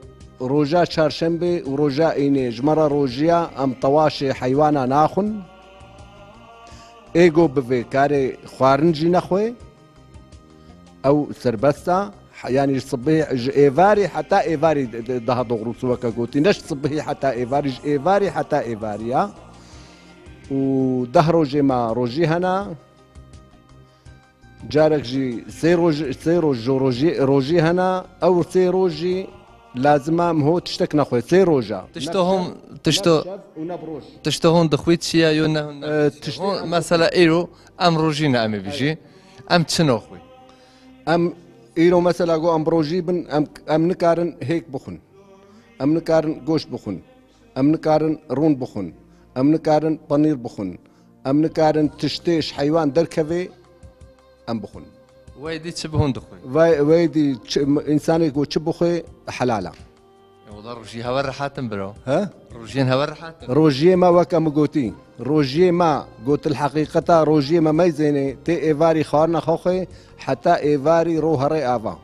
ڕۆژە چارشەمبێ و ڕۆژە ئینێ ژمەرە ڕۆژیە ئەم تەواشێ حیوانە ناخون إيجو بفي كاري خوارنجي نخوي أو سربستا يعني صبي ج- إيفاري حتى د- ده دغرو سوكا قوتي نش صبي حتى إيفاري ج- إيفاري حتى إيفاريا وده روجي ما روجي هنا جارك جي سي روج سي روج روجي روجي هنا أو سي روجي لازم هو تشتك نخوي سي روجا. تشتهم تشتو تشتهون دخويت شيا يونا أه، مثلا إيرو أم روجينا ام بيجي أم تشنو خوي؟ أم إيرو مثلا جو أم بروجي بن ام أم نكارن هيك بخن أم نكارن جوش بخن أم نكارن رون بخن أم نكارن بانير بخن أم نكارن تشتيش حيوان دركفي أم بخن ويدي تشبهون دخوي. ويدي إنسان يقول تشبخي حلاله روجي هوا رحاتم برو. ها؟ روجين هوا رحاتم روجيه ما وكا مقوتي روجيه ما قلت الحقيقة روجيه ما ميزيني تي إيفاري خارنا خوخي حتى إيفاري رو هري آفا.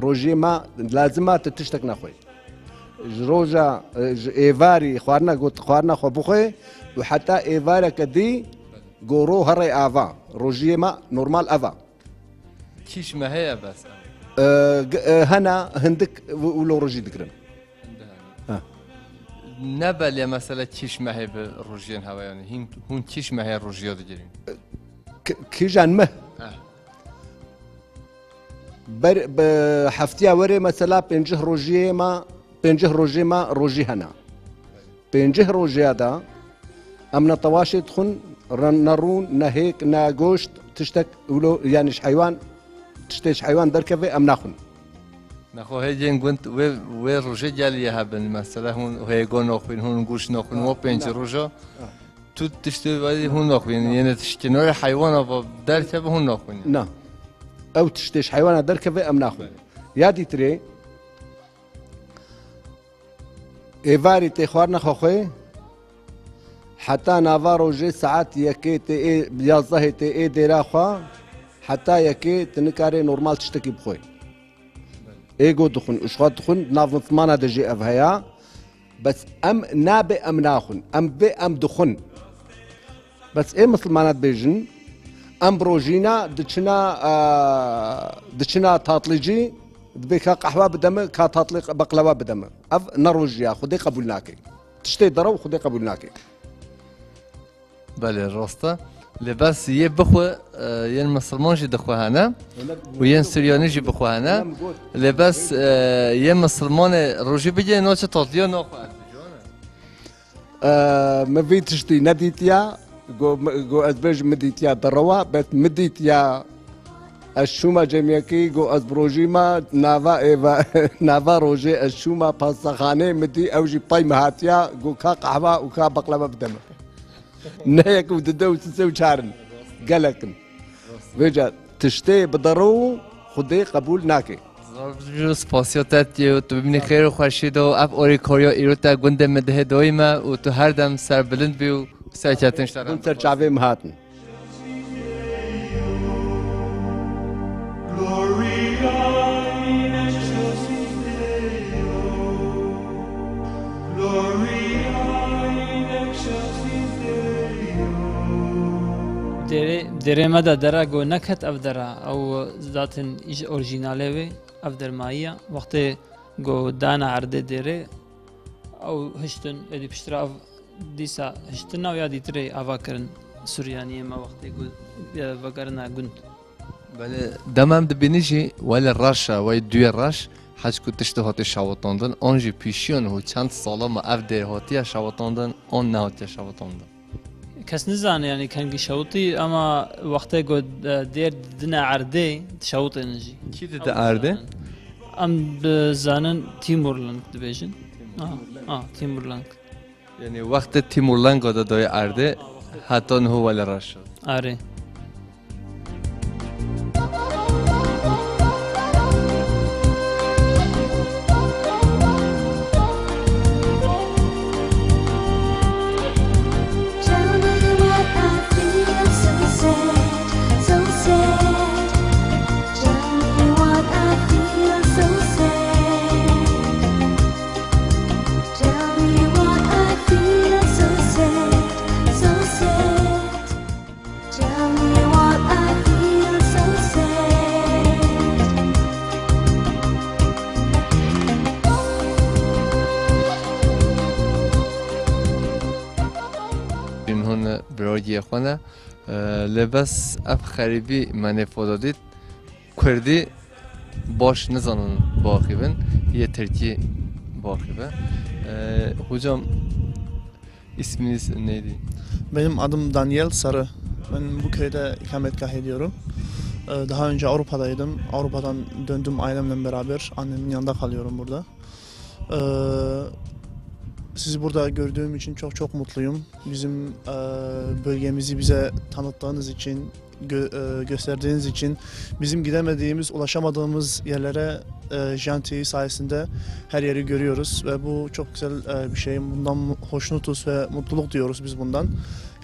روجيه ما لازم تتشتك نخوي. روجا إيفاري خارنا قلت خارنا خو بخي وحتى إيفاري كدي قورو هري آفا. روجيه ما نورمال آفا. كيش ما هي بس؟ أه أه هنا هندك ولو روجي دكرن آه. نبل يا مثلا كيش ما هي بروجين هوا يعني هون كيش ما هي روجيا دجرين؟ كيجان مه. بر ب- هەفتیا وەرێ مەسەلا پێنج ڕۆژیێمە پێنج ڕۆژێمە ڕۆژی هەنا پێنج ڕۆژیادا ئەم نەتەواشێ خون نەڕوون نەهێک ناگۆشت تشتێک ولۆ یانیش حیوان تشتێش حیوان دەرکەوێ ئەم ناخون نخو هجين قلت وي وي روجي جالي يا هبن مثلا هون هي قون نخوين هون قوش نخوين مو بينج روجا. تو تشتي وادي هون نخوين يعني تشتي نوع حيوان ابو دارته هون نخوين نا ئەو تشتێش حیوانە دەرکەوێ ئەم ناخون یادی ترێ ئێواری تێخوار نەخۆخۆی حتا ناوا ڕۆژێ سعات یەکێ تێ بیازدەهێ تێ ئێ دێراخوا حتا یەکێ تنکارێ نورمال تشتێکی بخۆی ئێگۆ دخون شخوا دخون ناومانە دەژێ ئەڤ هەیە بەس ئەم نابێ ئەم ناخون ئەم بێ ئەم دخون. بەس ئێ مسلمانات بێژن ئەم ڕۆژینە دچنا دچنا تاتلیجی دبێکا قەحوا بدەمە کا تاتلی بەقلەوە بدەمە ئەف نەڕۆژیا خودی قبول ناکەی تشتێ دەڕە و خودی قبول ناکەی بله راسته لباس یه بخو آه، ين مسلمان جي دخو هنا وين سرياني جي بخو هنا. لباس آه، ين مسلمان روجي بيجي نوچ تطليو نخو مەوی تشتی نەدیتیا گۆ ئەس بێژ مدیتیا دەڕەوە بەت مدیتیا ئەس شومە جەمیەکەی گۆ ئەس برۆژیمە ناوا ئێوە ناوا ڕۆژێ ئەس شومە پاسەخانەی مدی ئەوژی پای مەهاتیا گۆ کا قەحوا و کا بەقلەوە بدەمە نەیەک و ددە و سسە و چارن گەلەکن بێجا تشتەیە بەدەڕە و خودەی قبول ناکەی سپاسیۆتت و تو ببینی خێر و خوشید و ئەف ئۆری کۆریۆ ئیرۆتا گوندە مدهێ دۆیمە و تو هەردەم سەر بلند بی و سەرچەتن شتەرچاوێ هاتن. درێمە دا دەرا گۆ نەکەت ئەف دەرا. ئەو زاتن ئیش ئۆرژینالێوێ ئەف دەرماییە. وەختێ گۆ دانا عردە دێرێ. ئەو هشتن ئەدی پشترا دیسا هشتن ناو یادی ترێ ئاواکردن سوریانی ئێمە وەختی بەگەرنا گوند. دەمام دبینیژی وای لە ڕاشە وای دوێ ڕاش حچ و تشت هاتی شاوەتاندن ئەنجی پیشیۆن و چەند ساڵەمە ئەف دێ هاتیە شاوەتاندن ئەن ناوتە شاوەتاندن کەس نزانێ ینی کەنگی شەوتی ئەمە وەختەی گۆ دێر دنە ئاردێ شەوت نژی چی دە ئاردێ؟ ئەم بزانن تیمورلنگ دەبێژن تیمورلنگ یعنی وەختە تیمورلنگ گۆ دەدۆی ئاردێ هاتۆن هووە لە ڕەش ئارێ. برای خونه لباس اف خریبی من فدادید کردی باش نزانن باقی بن یه ترکی باقی be. Ee, hocam isminiz neydi? Benim adım Daniel Sarı. Ben bu köyde ikametgah ediyorum. Ee, Daha önce Avrupa'daydım. Avrupa'dan döndüm ailemle beraber. Annemin yanında kalıyorum burada. sizi burada gördüğüm için çok çok mutluyum. Bizim e, bölgemizi bize tanıttığınız için, gö- e, gösterdiğiniz için, bizim gidemediğimiz, ulaşamadığımız yerlere e, Janti sayesinde her yeri görüyoruz ve bu çok güzel e, bir şey. Bundan hoşnutuz ve mutluluk diyoruz biz bundan.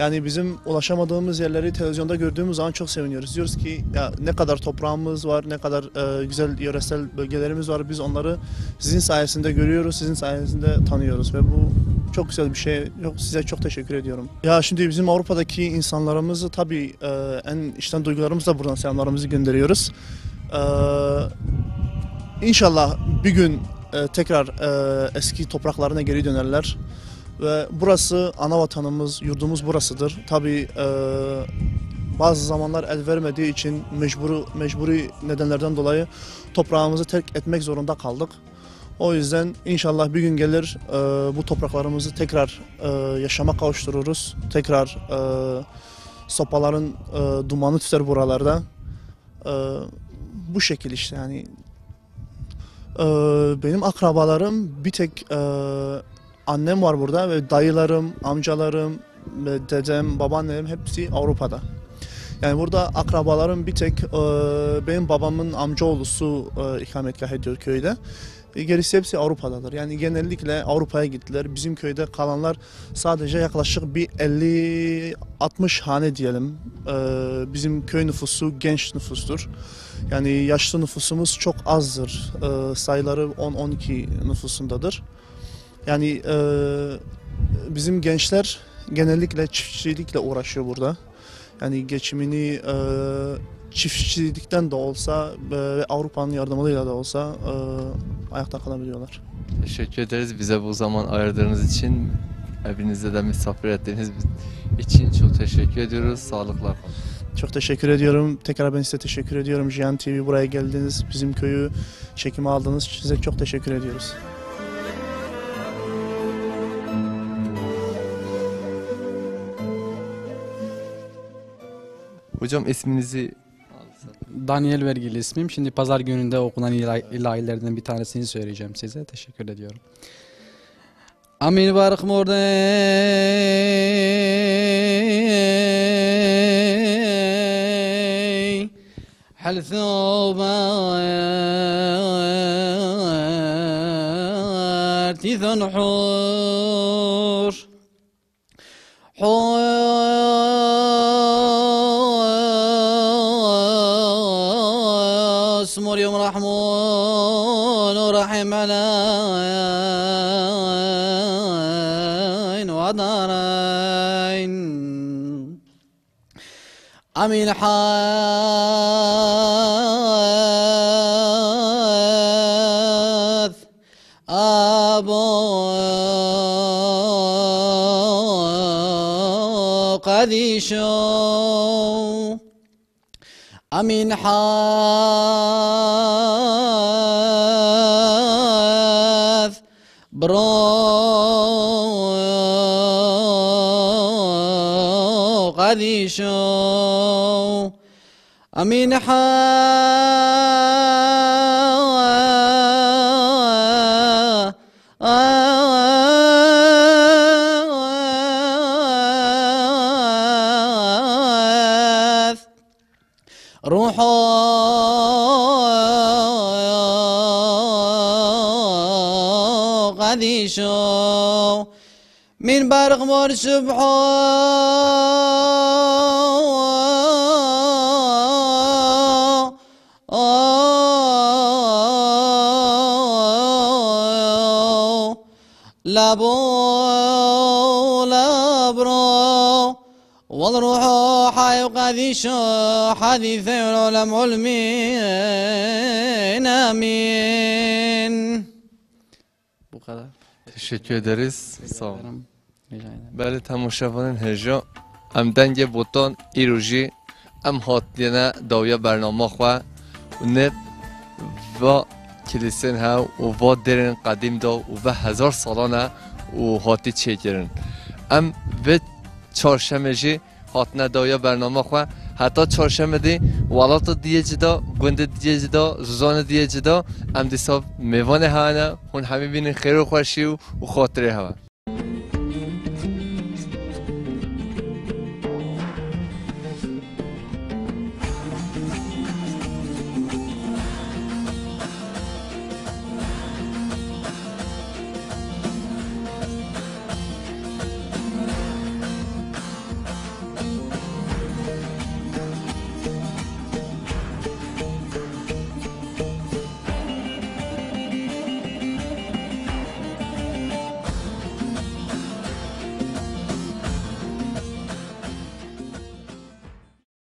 Yani bizim ulaşamadığımız yerleri televizyonda gördüğümüz zaman çok seviniyoruz. Diyoruz ki ya ne kadar toprağımız var, ne kadar e, güzel yöresel bölgelerimiz var. Biz onları sizin sayesinde görüyoruz, sizin sayesinde tanıyoruz ve bu çok güzel bir şey. Çok, size çok teşekkür ediyorum. Ya şimdi bizim Avrupa'daki insanlarımızı tabii e, en içten duygularımızla buradan selamlarımızı gönderiyoruz. E, İnşallah bir gün e, tekrar e, eski topraklarına geri dönerler. Ve burası ana vatanımız, yurdumuz burasıdır. Tabii e, bazı zamanlar el vermediği için mecburi, mecburi nedenlerden dolayı toprağımızı terk etmek zorunda kaldık. O yüzden inşallah bir gün gelir e, bu topraklarımızı tekrar e, yaşama kavuştururuz. Tekrar e, sopaların e, dumanı tüter buralarda. E, bu şekil işte yani. E, benim akrabalarım bir tek e, annem var burada ve dayılarım, amcalarım, ve dedem, babaannem hepsi Avrupa'da. Yani burada akrabalarım bir tek e, benim babamın amcaoğlusu e, ikametgah ediyor köyde. E, gerisi hepsi Avrupa'dadır. Yani genellikle Avrupa'ya gittiler. Bizim köyde kalanlar sadece yaklaşık bir 50-60 hane diyelim. E, bizim köy nüfusu genç nüfustur. Yani yaşlı nüfusumuz çok azdır. E, sayıları 10-12 nüfusundadır. Yani e, bizim gençler genellikle çiftçilikle uğraşıyor burada. Yani geçimini e, çiftçilikten de olsa e, ve Avrupa'nın yardımıyla da olsa e, ayakta kalabiliyorlar. Teşekkür ederiz bize bu zaman ayırdığınız için. Evinizde de misafir ettiğiniz için çok teşekkür ediyoruz. Sağlıklar kalın. Çok teşekkür ediyorum. Tekrar ben size teşekkür ediyorum. Jiyan TV buraya geldiniz. Bizim köyü çekime aldınız. Size çok teşekkür ediyoruz. Hocam isminizi Daniel Vergili ismim. Şimdi pazar gününde okunan ilahi- ilahilerden bir tanesini söyleyeceğim size. Teşekkür ediyorum. Amin barak mordey هل ثوبات ذنحور حوس أمين حاث أبو قديشو. أمين حاث برو قديشو. أمين حاث. روحو قديشو. من برق سبحو لابو لابرو والروح قديشو حديث العلم علمين آمين Bu kadar. teşekkür ederiz. Sağ olun. بله تماشاوان هجا ام دنگ بوتان ایروژی ام هاتینا داویا برنامه خوا و نت و کلیسین ها و و درن قدیم دا و و هزار سالانه و هاتی چه گرن. ام و چهارشنبه جی هاتنا داویا برنامه خوا. حتی چهارشنبه دی ولات دیگه جدا گنده دیگه جدا زوزان دیگه جدا ام دیسا میوان ها هون همه بینین خیر و خوشی و خاطره ها